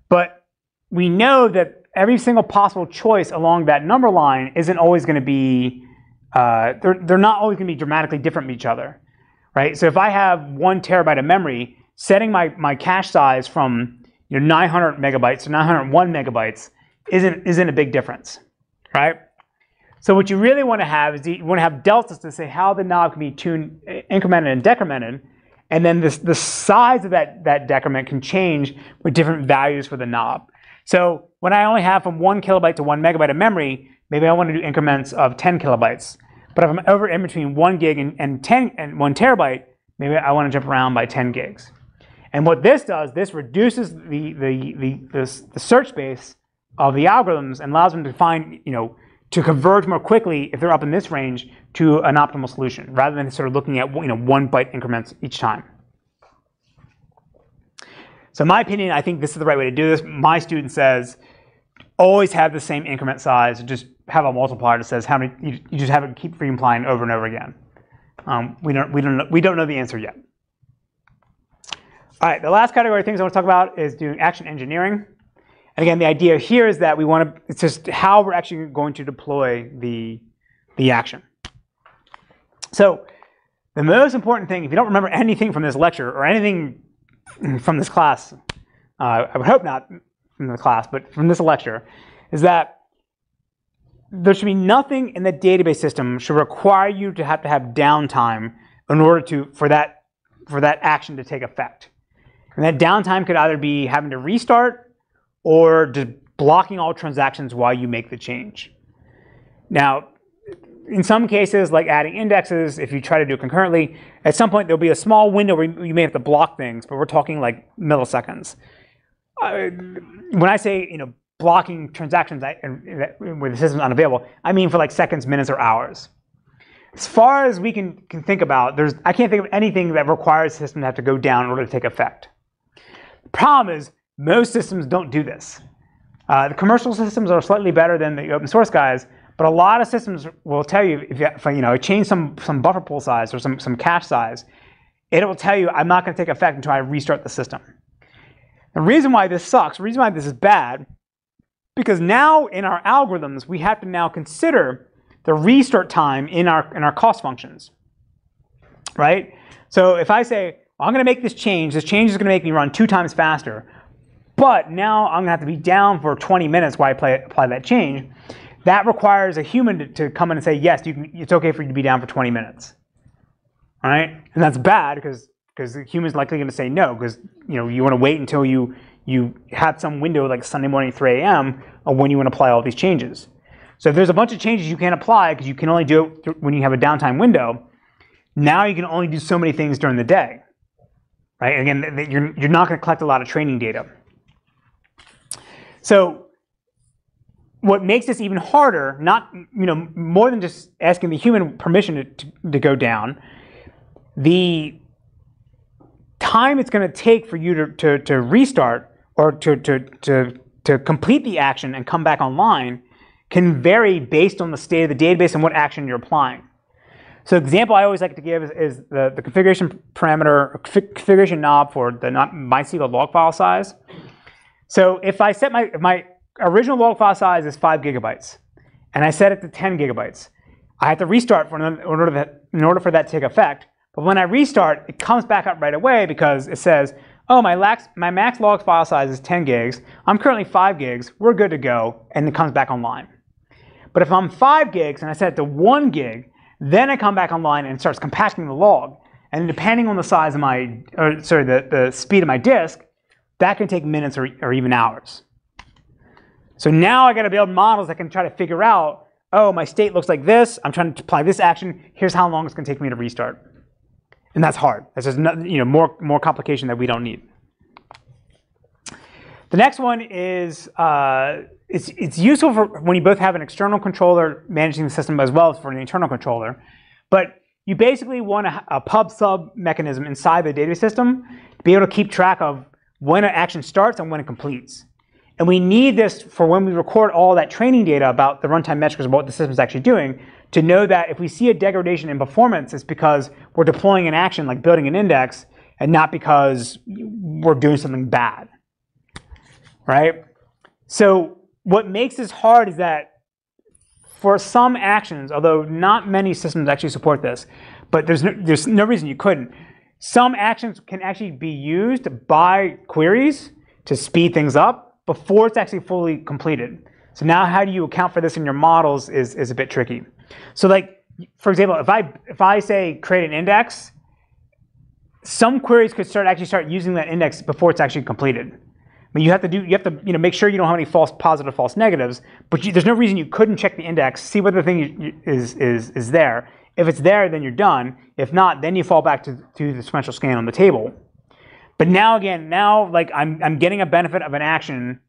But we know that every single possible choice along that number line isn't always going to be, uh, they're, they're not always going to be dramatically different from each other, right? So if I have one terabyte of memory, setting my, my cache size from you know, 900 megabytes to 901 megabytes isn't, isn't a big difference, right? So what you really want to have is you want to have deltas to say how the knob can be tuned, incremented and decremented, and then this, the size of that, that decrement can change with different values for the knob. So when I only have from one kilobyte to one megabyte of memory, maybe I want to do increments of 10 kilobytes. But if I'm over in between one gig and, and 10 and one terabyte, maybe I want to jump around by 10 gigs. And what this does, this reduces the, the, the, the, the search space of the algorithms and allows them to find, you know, to converge more quickly if they're up in this range to an optimal solution, rather than sort of looking at you know one byte increments each time. So in my opinion, I think this is the right way to do this. My student says, always have the same increment size. Just have a multiplier that says how many. You, just have it keep multiplying over and over again. Um, we don't we don't know, we don't know the answer yet. All right, the last category of things I want to talk about is doing action engineering. And again, the idea here is that we want to, it's just how we're actually going to deploy the, the action. So the most important thing, if you don't remember anything from this lecture or anything from this class, uh, I would hope not from the class, but from this lecture, is that there should be nothing in the database system should require you to have to have downtime in order to for that for that action to take effect. And that downtime could either be having to restart or just blocking all transactions while you make the change. Now, in some cases, like adding indexes, if you try to do it concurrently, at some point there'll be a small window where you may have to block things, but we're talking like milliseconds. Uh, when I say you know blocking transactions where the system's unavailable, I mean for like seconds, minutes, or hours. As far as we can, can think about, there's I can't think of anything that requires the system to have to go down in order to take effect. The problem is most systems don't do this. Uh, the commercial systems are slightly better than the open source guys, but a lot of systems will tell you if you, if, you know change some some buffer pool size or some some cache size, it will tell you I'm not going to take effect until I restart the system. The reason why this sucks, the reason why this is bad, because now in our algorithms we have to now consider the restart time in our in our cost functions, right? So if I say well, I'm going to make this change, this change is going to make me run two times faster. But now I'm to have to be down for 20 minutes while I play, apply that change. That requires a human to, to come in and say, yes, can, it's okay for you to be down for 20 minutes. All right? And that's bad because because the human's likely going to say no because you know you want to wait until you you have some window like Sunday morning 3 a.m. of when you want to apply all these changes. So if there's a bunch of changes you can't apply because you can only do it when you have a downtime window, now you can only do so many things during the day. Right? Again, you're, you're not going to collect a lot of training data. So what makes this even harder, not you know more than just asking the human permission to, to, to go down, the time it's going to take for you to, to, to restart or to, to, to, to complete the action and come back online can vary based on the state of the database and what action you're applying. So example I always like to give is, is the, the configuration parameter, configuration knob for the MySQL log file size. So if I set my, my original log file size is five gigabytes, and I set it to 10 gigabytes, I have to restart for in order, that, in order for that to take effect. But when I restart, it comes back up right away because it says, oh, my, lax, my max log file size is 10 gigs. I'm currently 5 gigs. We're good to go. And it comes back online. But if I'm 5 gigs and I set it to 1 gig, then I come back online and it starts compacting the log. And depending on the size of my, or sorry, the, the speed of my disk, that can take minutes or, or even hours. So now I got to build models that can try to figure out, oh, my state looks like this. I'm trying to apply this action. Here's how long it's going to take me to restart. And that's hard. That's just you know more more complication that we don't need. The next one is uh, it's it's useful for when you both have an external controller managing the system as well as for an internal controller, but you basically want a, a pub sub mechanism inside the database system to be able to keep track of when an action starts and when it completes. And we need this for when we record all that training data about the runtime metrics of what the system is actually doing to know that if we see a degradation in performance, it's because we're deploying an action like building an index and not because we're doing something bad, right? So what makes this hard is that for some actions, although not many systems actually support this, but there's no, there's no reason you couldn't, some actions can actually be used by queries to speed things up before it's actually fully completed. So now how do you account for this in your models is, is a bit tricky. So like, for example, if I, if I say create an index, some queries could start actually start using that index before it's actually completed. I mean, you have to do, you have to, you know, make sure you don't have any false positive, false negatives. But you, there's no reason you couldn't check the index, see whether the thing is is is there, if it's there, then you're done. If not, then you fall back to, to the sequential scan on the table. But now again, now like I'm, I'm getting a benefit of an action.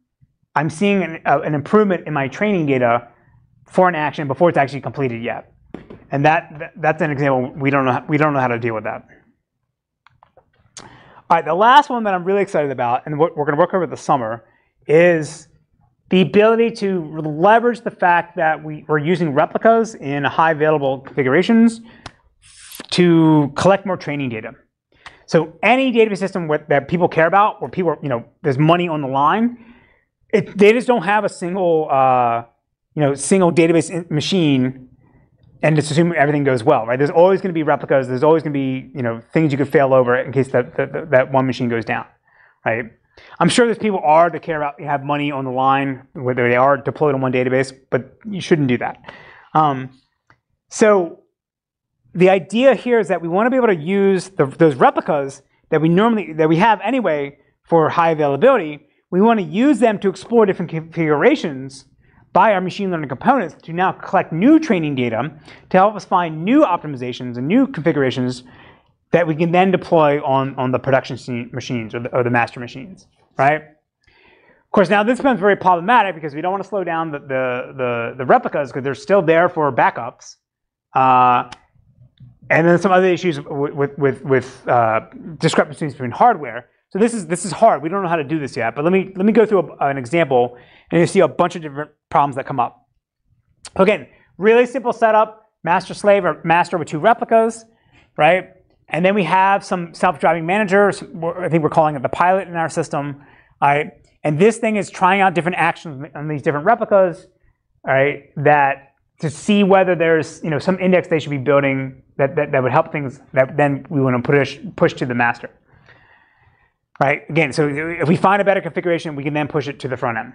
I'm seeing an, uh, an improvement in my training data for an action before it's actually completed yet. And that, that that's an example we don't know we don't know how to deal with that. All right, the last one that I'm really excited about, and what we're going to work over the summer, is the ability to leverage the fact that we, we're using replicas in high available configurations to collect more training data. So any database system with, that people care about, where people, you know, there's money on the line, it, they just don't have a single, uh, you know, single database machine and just assume everything goes well, right? There's always going to be replicas. There's always going to be, you know, things you could fail over in case that, that, that one machine goes down, right? I'm sure there's people are that care about have money on the line, whether they are deployed on one database, but you shouldn't do that. Um, so the idea here is that we want to be able to use the, those replicas that we normally that we have anyway for high availability. We want to use them to explore different configurations by our machine learning components to now collect new training data to help us find new optimizations and new configurations that we can then deploy on, on the production machines or the, or the master machines, right? Of course, now this becomes very problematic because we don't want to slow down the, the, the, the replicas because they're still there for backups. Uh, and then some other issues with, with, with uh, discrepancies between hardware. So this is, this is hard. We don't know how to do this yet. But let me, let me go through a, an example, and you see a bunch of different problems that come up. Again, really simple setup, master-slave or master with two replicas, right? And then we have some self-driving managers. I think we're calling it the pilot in our system. All right? And this thing is trying out different actions on these different replicas, all right, that to see whether there's you know some index they should be building that, that, that would help things that then we want to push push to the master. Right? Again, so if we find a better configuration, we can then push it to the front end.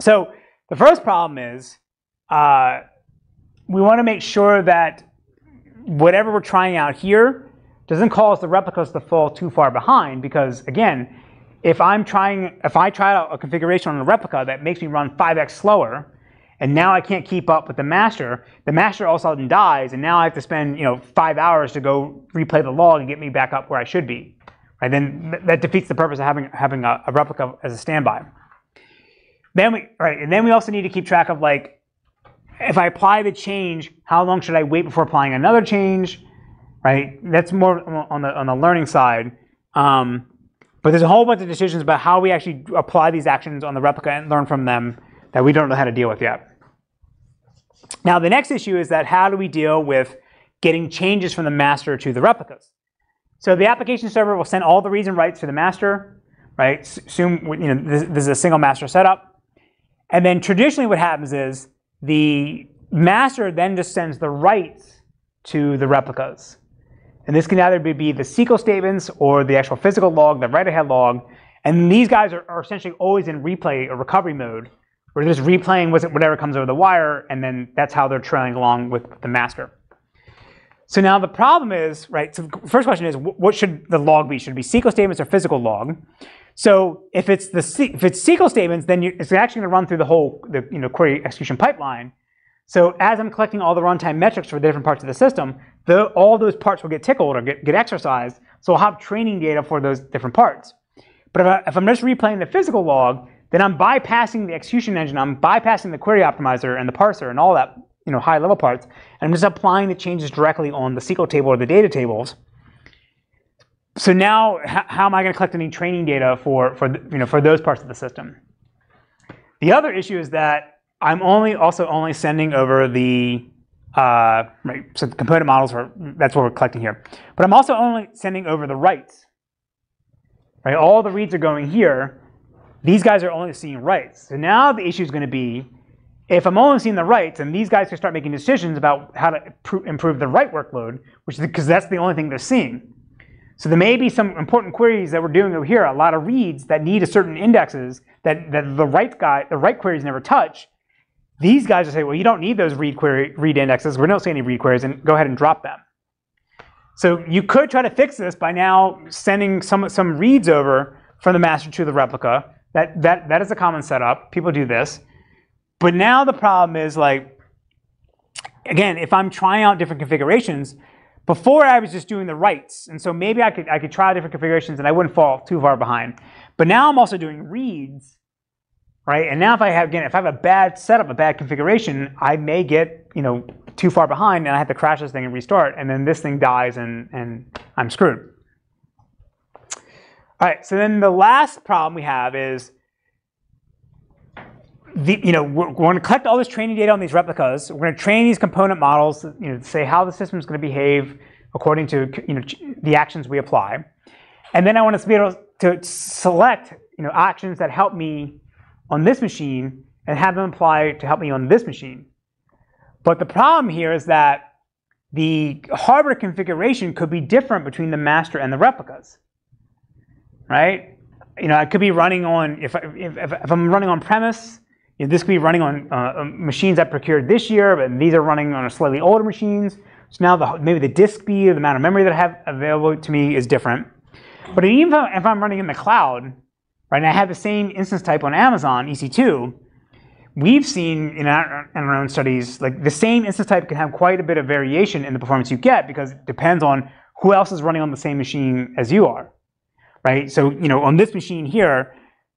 So the first problem is uh, we want to make sure that whatever we're trying out here doesn't cause the replicas to fall too far behind because again, if I'm trying, if I try out a configuration on a replica that makes me run 5x slower, and now I can't keep up with the master. The master all of a sudden dies, and now I have to spend you know five hours to go replay the log and get me back up where I should be. Right? Then th that defeats the purpose of having having a, a, replica as a standby. Then we right, and then we also need to keep track of like if I apply the change, how long should I wait before applying another change? Right? That's more on the on the learning side. Um, but there's a whole bunch of decisions about how we actually apply these actions on the replica and learn from them that we don't know how to deal with yet. Now, the next issue is that how do we deal with getting changes from the master to the replicas? So the application server will send all the reads and writes to the master, right? Assume you know this, this is a single master setup, and then traditionally what happens is the master then just sends the writes to the replicas. And this can either be the SQL statements or the actual physical log, the write-ahead log. And these guys are, are essentially always in replay or recovery mode we're just replaying whatever comes over the wire, and then that's how they're trailing along with the master. So now the problem is, right, so first question is, what should the log be? Should it be SQL statements or physical log? So if it's the if it's SQL statements, then you, it's actually going to run through the whole the, you know, query execution pipeline. So as I'm collecting all the runtime metrics for the different parts of the system, the, all those parts will get tickled or get, get exercised. So I'll have training data for those different parts. But if, I, if I'm just replaying the physical log, then I'm bypassing the execution engine, I'm bypassing the query optimizer and the parser and all that you know, high level parts, and I'm just applying the changes directly on the SQL table or the data tables. So now, how am I going to collect any training data for, for, you know, for those parts of the system? The other issue is that I'm only also only sending over the uh, right, so the component models are that's what we're collecting here. But I'm also only sending over the writes. Right, all the reads are going here, these guys are only seeing writes. So now the issue is going to be, if I'm only seeing the writes, and these guys can start making decisions about how to improve the write workload, which is because that's the only thing they're seeing. So there may be some important queries that we're doing over here, a lot of reads that need a certain indexes that, that the write guy, the write queries never touch. These guys will say, well, you don't need those read query read indexes. We don't see any read queries, and go ahead and drop them. So you could try to fix this by now sending some some reads over from the master to the replica, that, that, that is a common setup. People do this. But now the problem is like, again, if I'm trying out different configurations, before I was just doing the writes. And so maybe I could, I could try different configurations and I wouldn't fall too far behind. But now I'm also doing reads, right? And now if I have, again, if I have a bad setup, a bad configuration, I may get, you know, too far behind and I have to crash this thing and restart. And then this thing dies and, and I'm screwed. All right, so then the last problem we have is the, you know, we're, we're going to collect all this training data on these replicas. We're going to train these component models, you know, to say how the system is going to behave according to you know the actions we apply. And then I want to be able to select you know actions that help me on this machine and have them apply to help me on this machine. But the problem here is that the hardware configuration could be different between the master and the replicas, right? You know, I could be running on, if, I, if, if I'm running on premise, this could be running on uh, um, machines I procured this year, but these are running on slightly older machines. So now the, maybe the disk speed or the amount of memory that I have available to me is different. But even if I'm running in the cloud, right, and I have the same instance type on Amazon, EC2, we've seen in our, in our own studies, like the same instance type can have quite a bit of variation in the performance you get because it depends on who else is running on the same machine as you are, right? So, you know, on this machine here,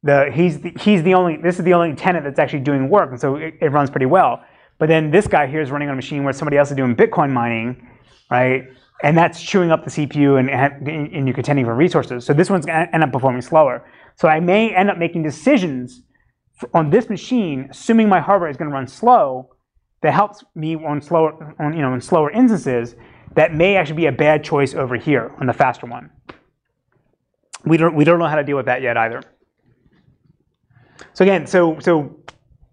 the, he's, the, he's the only, this is the only tenant that's actually doing work, and so it, it runs pretty well. But then this guy here is running on a machine where somebody else is doing Bitcoin mining, right? And that's chewing up the CPU and, and you're contending for resources. So this one's going to end up performing slower. So I may end up making decisions on this machine, assuming my hardware is going to run slow, that helps me on slower, on, you know, in slower instances, that may actually be a bad choice over here on the faster one. We don't, we don't know how to deal with that yet either. So again, so, so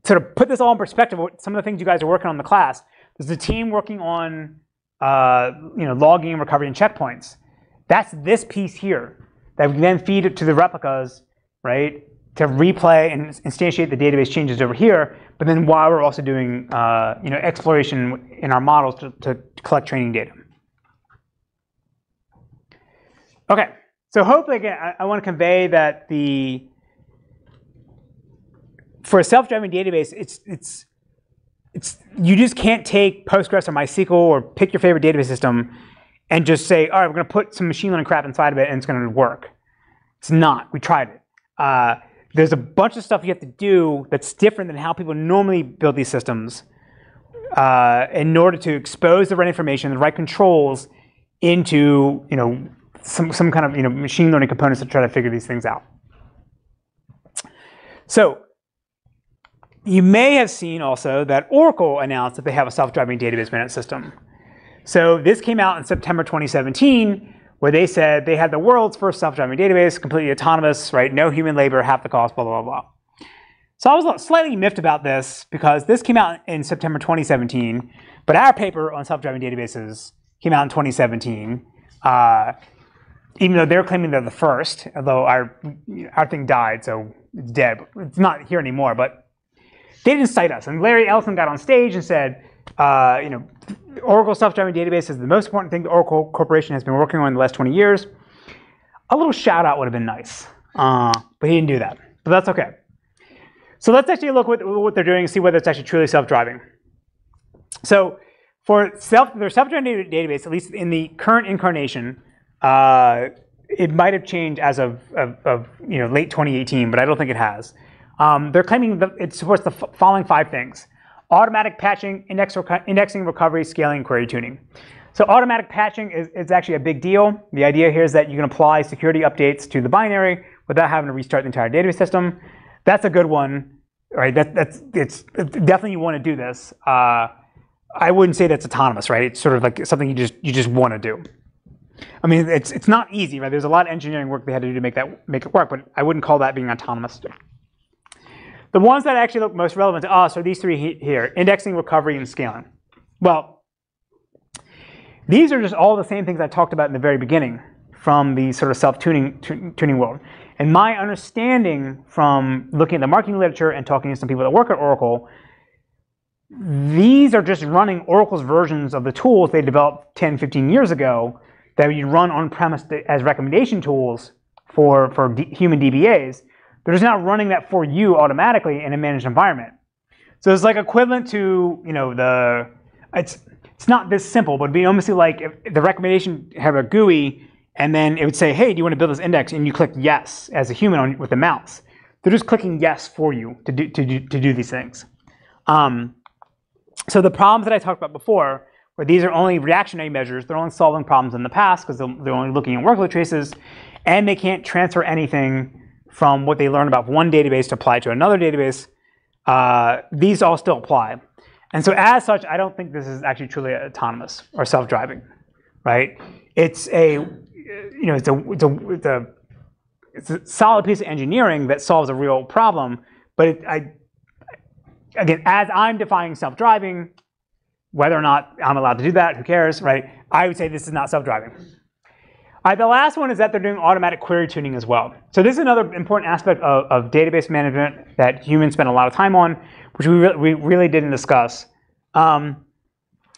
sort of put this all in perspective, some of the things you guys are working on in the class, there's a team working on uh, you know, logging and recovery and checkpoints. That's this piece here that we then feed it to the replicas, right? to replay and instantiate the database changes over here, but then while we're also doing uh, you know, exploration in our models to, to collect training data. Okay, so hopefully again, I, I want to convey that the for a self-driving database, it's it's it's you just can't take Postgres or MySQL or pick your favorite database system and just say, all right, we're going to put some machine learning crap inside of it and it's going to work. It's not. We tried it. Uh, there's a bunch of stuff you have to do that's different than how people normally build these systems uh, in order to expose the right information, the right controls into you know some, some kind of you know machine learning components to try to figure these things out. So you may have seen also that Oracle announced that they have a self-driving database management system. So this came out in September 2017 where they said they had the world's first self-driving database, completely autonomous, right? No human labor, half the cost, blah, blah, blah. So I was slightly miffed about this because this came out in September 2017, but our paper on self-driving databases came out in 2017. Uh, even though they're claiming they're the first, although our our thing died, so it's dead. It's not here anymore, but they didn't cite us. And Larry Ellison got on stage and said, uh, you know, Oracle self-driving database is the most important thing the Oracle Corporation has been working on in the last 20 years. A little shout out would have been nice, uh, but he didn't do that. But that's okay. So let's actually look at what they're doing and see whether it's actually truly self-driving. So for self, their self-driving database, at least in the current incarnation, uh, it might have changed as of, of, of, you know late 2018, but I don't think it has. Um, they're claiming that it supports the following five things automatic patching, index indexing, recovery, scaling, query tuning. So automatic patching is, is actually a big deal. The idea here is that you can apply security updates to the binary without having to restart the entire database system. That's a good one, right? That, that's it's definitely you want to do this. Uh, I wouldn't say that's autonomous, right? It's sort of like something you just you just want to do. I mean, it's it's not easy, right? There's a lot of engineering work they had to do to make that make it work, but I wouldn't call that being autonomous. The ones that actually look most relevant to us are these three here, indexing, recovery, and scaling. Well, these are just all the same things I talked about in the very beginning from the sort of self-tuning tuning world. And my understanding from looking at the marketing literature and talking to some people that work at Oracle, these are just running Oracle's versions of the tools they developed 10, 15 years ago that you run on-premise as recommendation tools for, for human DBAs. They're just not running that for you automatically in a managed environment. So it's like equivalent to, you know, the, it's, it's not this simple, but it'd be almost like the recommendation have a GUI and then it would say, hey, do you want to build this index? And you click yes as a human on, with the mouse. They're just clicking yes for you to do, to do, to do these things. Um, so the problems that I talked about before, where these are only reactionary measures, they're only solving problems in the past because they're only looking at workload traces, and they can't transfer anything from what they learn about one database to apply to another database, uh, these all still apply. And so as such, I don't think this is actually truly autonomous or self-driving, right? It's a, you know, it's a, it's a, it's a, it's a solid piece of engineering that solves a real problem. But it, I, again, as I'm defining self-driving, whether or not I'm allowed to do that, who cares, right? I would say this is not self-driving. Right, the last one is that they're doing automatic query tuning as well. So this is another important aspect of, of database management that humans spend a lot of time on, which we, re we really didn't discuss. Um,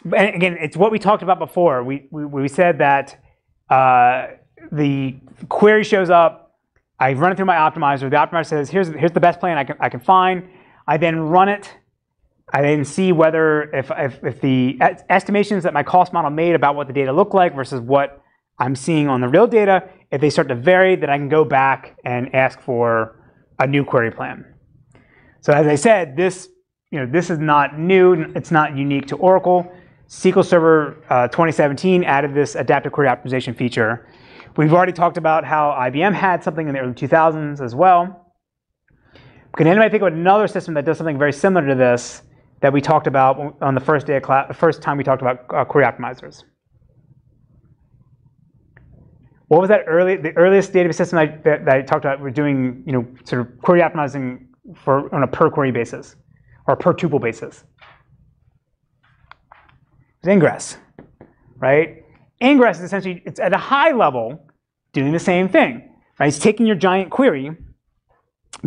and again, it's what we talked about before. We, we, we said that uh, the query shows up, I run it through my optimizer, the optimizer says, here's, here's the best plan I can, I can find. I then run it, I then see whether if, if, if the estimations that my cost model made about what the data look like versus what I'm seeing on the real data, if they start to vary, then I can go back and ask for a new query plan. So as I said, this, you know, this is not new. It's not unique to Oracle. SQL Server uh, 2017 added this adaptive query optimization feature. We've already talked about how IBM had something in the early 2000s as well. Can anybody think of another system that does something very similar to this that we talked about on the first day of class, the first time we talked about uh, query optimizers? What was that early, the earliest database system I, that, that, I talked about? We're doing, you know, sort of query optimizing for on a per query basis or per tuple basis. It's Ingres, right? Ingres is essentially it's at a high level doing the same thing. Right? It's taking your giant query,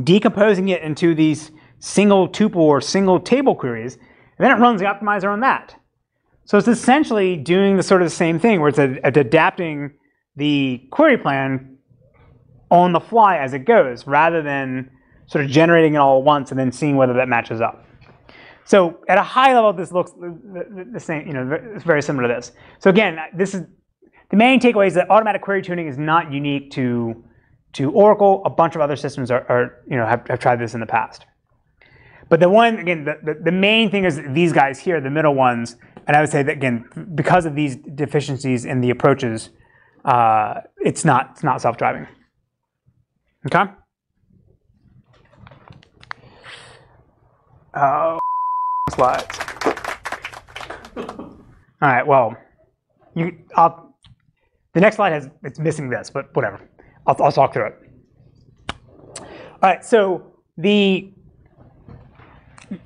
decomposing it into these single tuple or single table queries, and then it runs the optimizer on that. So it's essentially doing the sort of the same thing where it's, a, it's adapting the query plan on the fly as it goes, rather than sort of generating it all at once and then seeing whether that matches up. So at a high level, this looks the same, you know, it's very similar to this. So again, this is the main takeaway is that automatic query tuning is not unique to, to Oracle. A bunch of other systems are, are you know, have, have tried this in the past. But the one, again, the, the, the, main thing is these guys here, the middle ones, and I would say that, again, because of these deficiencies in the approaches, uh, it's not it's not self-driving. Okay. Oh, slides. All right. Well, you. I'll, the next slide has it's missing this, but whatever. I'll, I'll talk through it. All right. So the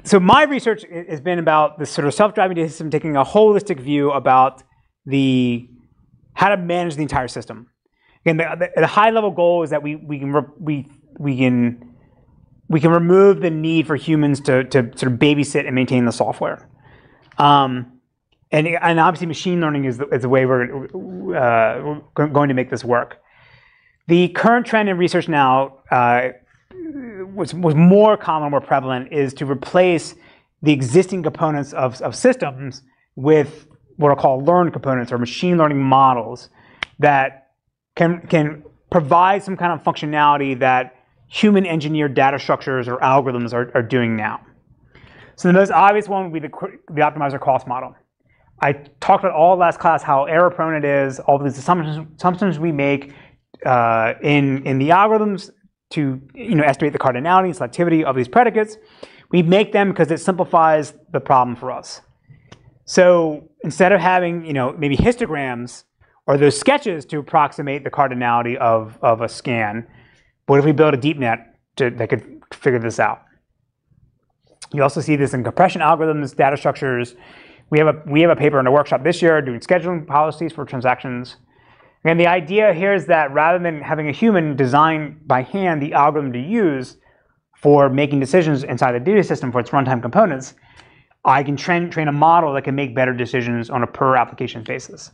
so my research has been about this sort of self-driving system taking a holistic view about the how to manage the entire system. Again, the, the, the high level goal is that we, we, can, we, we, can, we can remove the need for humans to, to sort of babysit and maintain the software. Um, and, and obviously machine learning is the, is the way we're, uh, we're going to make this work. The current trend in research now, uh, was, was more common, more prevalent, is to replace the existing components of, of systems with what are called learned components or machine learning models that can, can provide some kind of functionality that human engineered data structures or algorithms are, are doing now. So the most obvious one would be the, the optimizer cost model. I talked about all last class how error prone it is, all these assumptions, assumptions we make uh, in, in the algorithms to you know, estimate the cardinality and selectivity of these predicates. We make them because it simplifies the problem for us. So instead of having, you know, maybe histograms or those sketches to approximate the cardinality of, of a scan, what if we build a deep net to, that could figure this out? You also see this in compression algorithms, data structures. We have a, we have a paper in a workshop this year doing scheduling policies for transactions. And the idea here is that rather than having a human design by hand the algorithm to use for making decisions inside the data system for its runtime components, I can train, train a model that can make better decisions on a per application basis.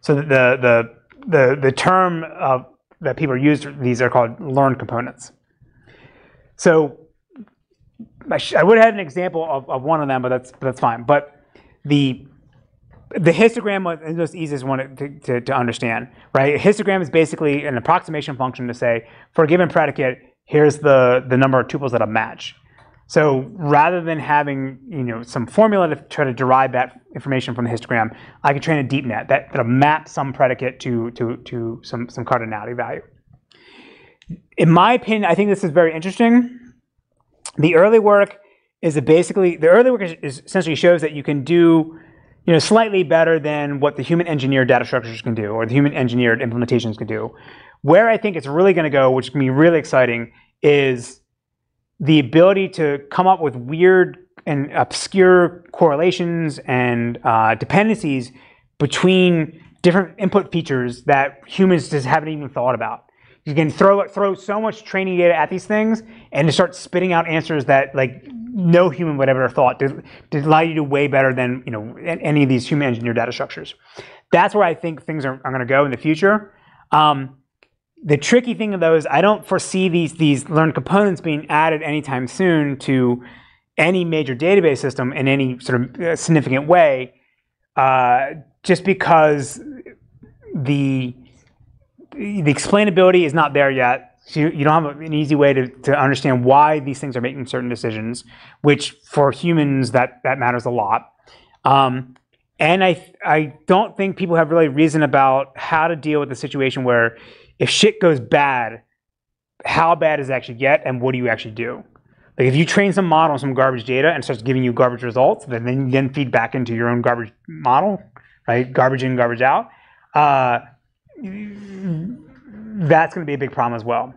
So the, the, the, the term of, that people use these are called learned components. So I, I would have had an example of, of one of them, but that's, that's fine. But the, the histogram is the easiest one to, to, to understand, right? A histogram is basically an approximation function to say, for a given predicate, here's the, the number of tuples that a match. So rather than having you know some formula to try to derive that information from the histogram, I can train a deep net that, that'll map some predicate to, to, to some, some cardinality value. In my opinion, I think this is very interesting. The early work is basically the early work is, is essentially shows that you can do you know, slightly better than what the human engineered data structures can do or the human engineered implementations can do. Where I think it's really going to go, which can be really exciting, is the ability to come up with weird and obscure correlations and uh, dependencies between different input features that humans just haven't even thought about. You can throw throw so much training data at these things and to start spitting out answers that like no human would ever have thought to, to allow you to do way better than you know any of these human engineered data structures. That's where I think things are, are going to go in the future. Um, the tricky thing of those, I don't foresee these these learned components being added anytime soon to any major database system in any sort of uh, significant way, uh, just because the the explainability is not there yet. So you, you don't have an easy way to, to understand why these things are making certain decisions, which for humans that that matters a lot. Um, and I I don't think people have really reason about how to deal with the situation where if shit goes bad, how bad does it actually get, and what do you actually do? Like if you train some model on some garbage data and starts giving you garbage results, then then you then feed back into your own garbage model, right? Garbage in, garbage out. Uh, that's going to be a big problem as well.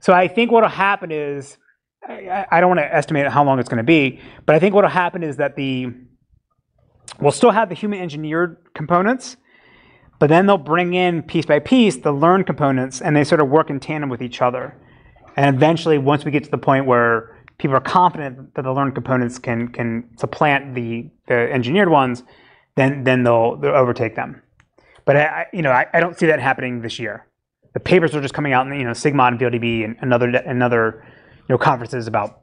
So I think what will happen is, I, I don't want to estimate how long it's going to be, but I think what will happen is that the we'll still have the human engineered components, but then they'll bring in piece by piece the learn components, and they sort of work in tandem with each other. And eventually, once we get to the point where people are confident that the learned components can can supplant the, the engineered ones, then then they'll, they'll overtake them. But I, you know, I, I, don't see that happening this year. The papers are just coming out, in, you know, SIGMOD and VLDB and another another you know conferences about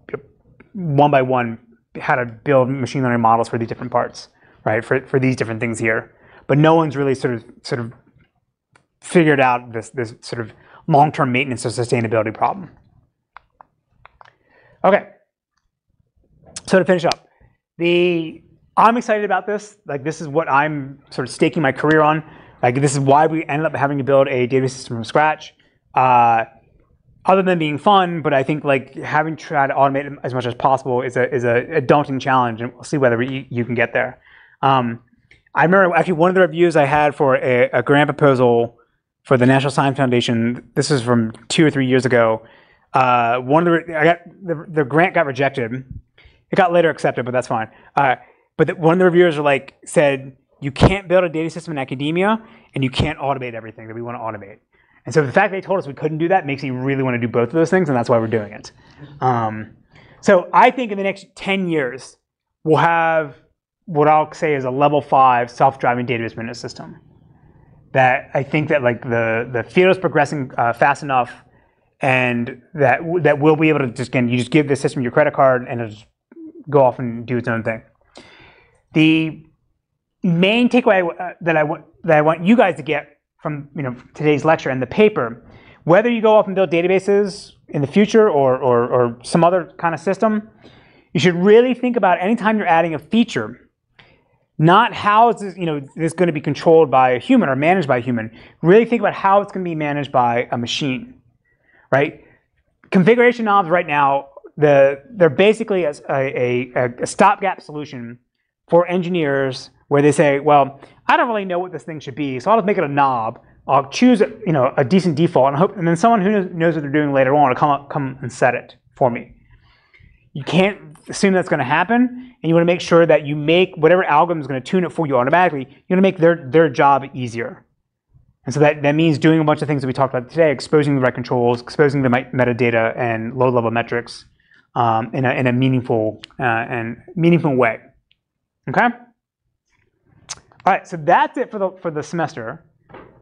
one by one how to build machine learning models for these different parts, right? For for these different things here. But no one's really sort of sort of figured out this this sort of long-term maintenance or sustainability problem. Okay. So to finish up, the I'm excited about this. Like this is what I'm sort of staking my career on. Like this is why we ended up having to build a database system from scratch. Uh, other than being fun, but I think like having tried to automate as much as possible is a is a, a daunting challenge, and we'll see whether we, you can get there. Um, I remember actually one of the reviews I had for a, a, grant proposal for the National Science Foundation. This is from two or three years ago. Uh, one of the I got the, the grant got rejected. It got later accepted, but that's fine. Uh, but the, one of the reviewers are like said you can't build a data system in academia and you can't automate everything that we want to automate. And so the fact they told us we couldn't do that makes me really want to do both of those things, and that's why we're doing it. Um, so I think in the next 10 years, we'll have what I'll say is a level five self-driving database management system. That I think that like the, the field is progressing uh, fast enough and that that we'll be able to just, again, you just give the system your credit card and it'll just go off and do its own thing. The main takeaway uh, that I want that I want you guys to get from you know today's lecture and the paper, whether you go off and build databases in the future or, or, or some other kind of system, you should really think about anytime you're adding a feature, not how is this, you know, this going to be controlled by a human or managed by a human. Really think about how it's going to be managed by a machine, right? Configuration knobs right now, the, they're basically a, a, a stopgap solution for engineers where they say, well, I don't really know what this thing should be, so I'll just make it a knob. I'll choose you know, a decent default and hope, and then someone who knows, what they're doing later on will come up, come and set it for me. You can't assume that's going to happen, and you want to make sure that you make whatever algorithm is going to tune it for you automatically. You want to make their their job easier. And so that, that means doing a bunch of things that we talked about today, exposing the right controls, exposing the metadata and low-level metrics um, in, a, in a meaningful uh, and meaningful way. Okay. All right, so that's it for the for the semester.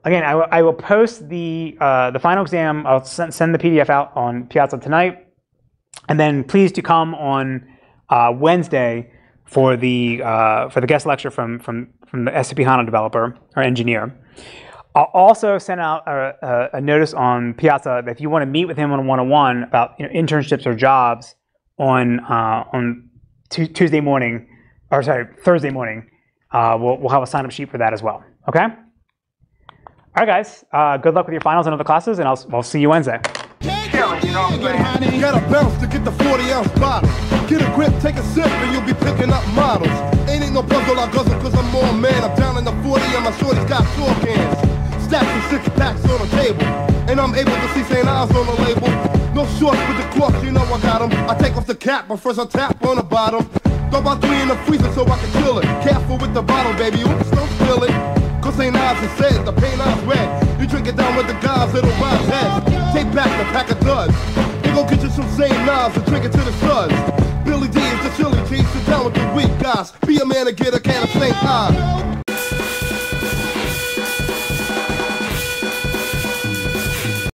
Again, I, I will post the uh, the final exam. I'll send, send the PDF out on Piazza tonight, and then please do come on uh, Wednesday for the uh, for the guest lecture from from from the SAP HANA developer or engineer. I'll also send out a, a, a notice on Piazza that if you want to meet with him on one-on-one about you know, internships or jobs on uh, on Tuesday morning, or sorry Thursday morning uh, we'll, we'll have a sign-up sheet for that as well. Okay? All right, guys. Uh, good luck with your finals and other classes, and I'll, I'll see you Wednesday. Gotta bounce to get the 40 ounce bottle. Get a grip, take a sip, and you'll be picking up models. Ain't ain't no puzzle I guzzle, cause I'm more man. I'm down in the 40 and my shorty's got four cans. Stacks and six packs on the table. And I'm able to see St. Ides on the label. No shorts with the corks, you know I got 'em. I take off the cap, but first I tap on the bottom. Throw about three in the freezer so I can chill it. Careful with the bottle, baby. Oops, don't spill it. Cause St. Ides has said the paint Ives red. You drink it down with the guys, it'll rise head. Take back the pack of duds. They go get you some St. Ides and drink it to the suds. Billy D is the chili cheese. Sit down with the weak guys. Be a man and get a can of St. Ides.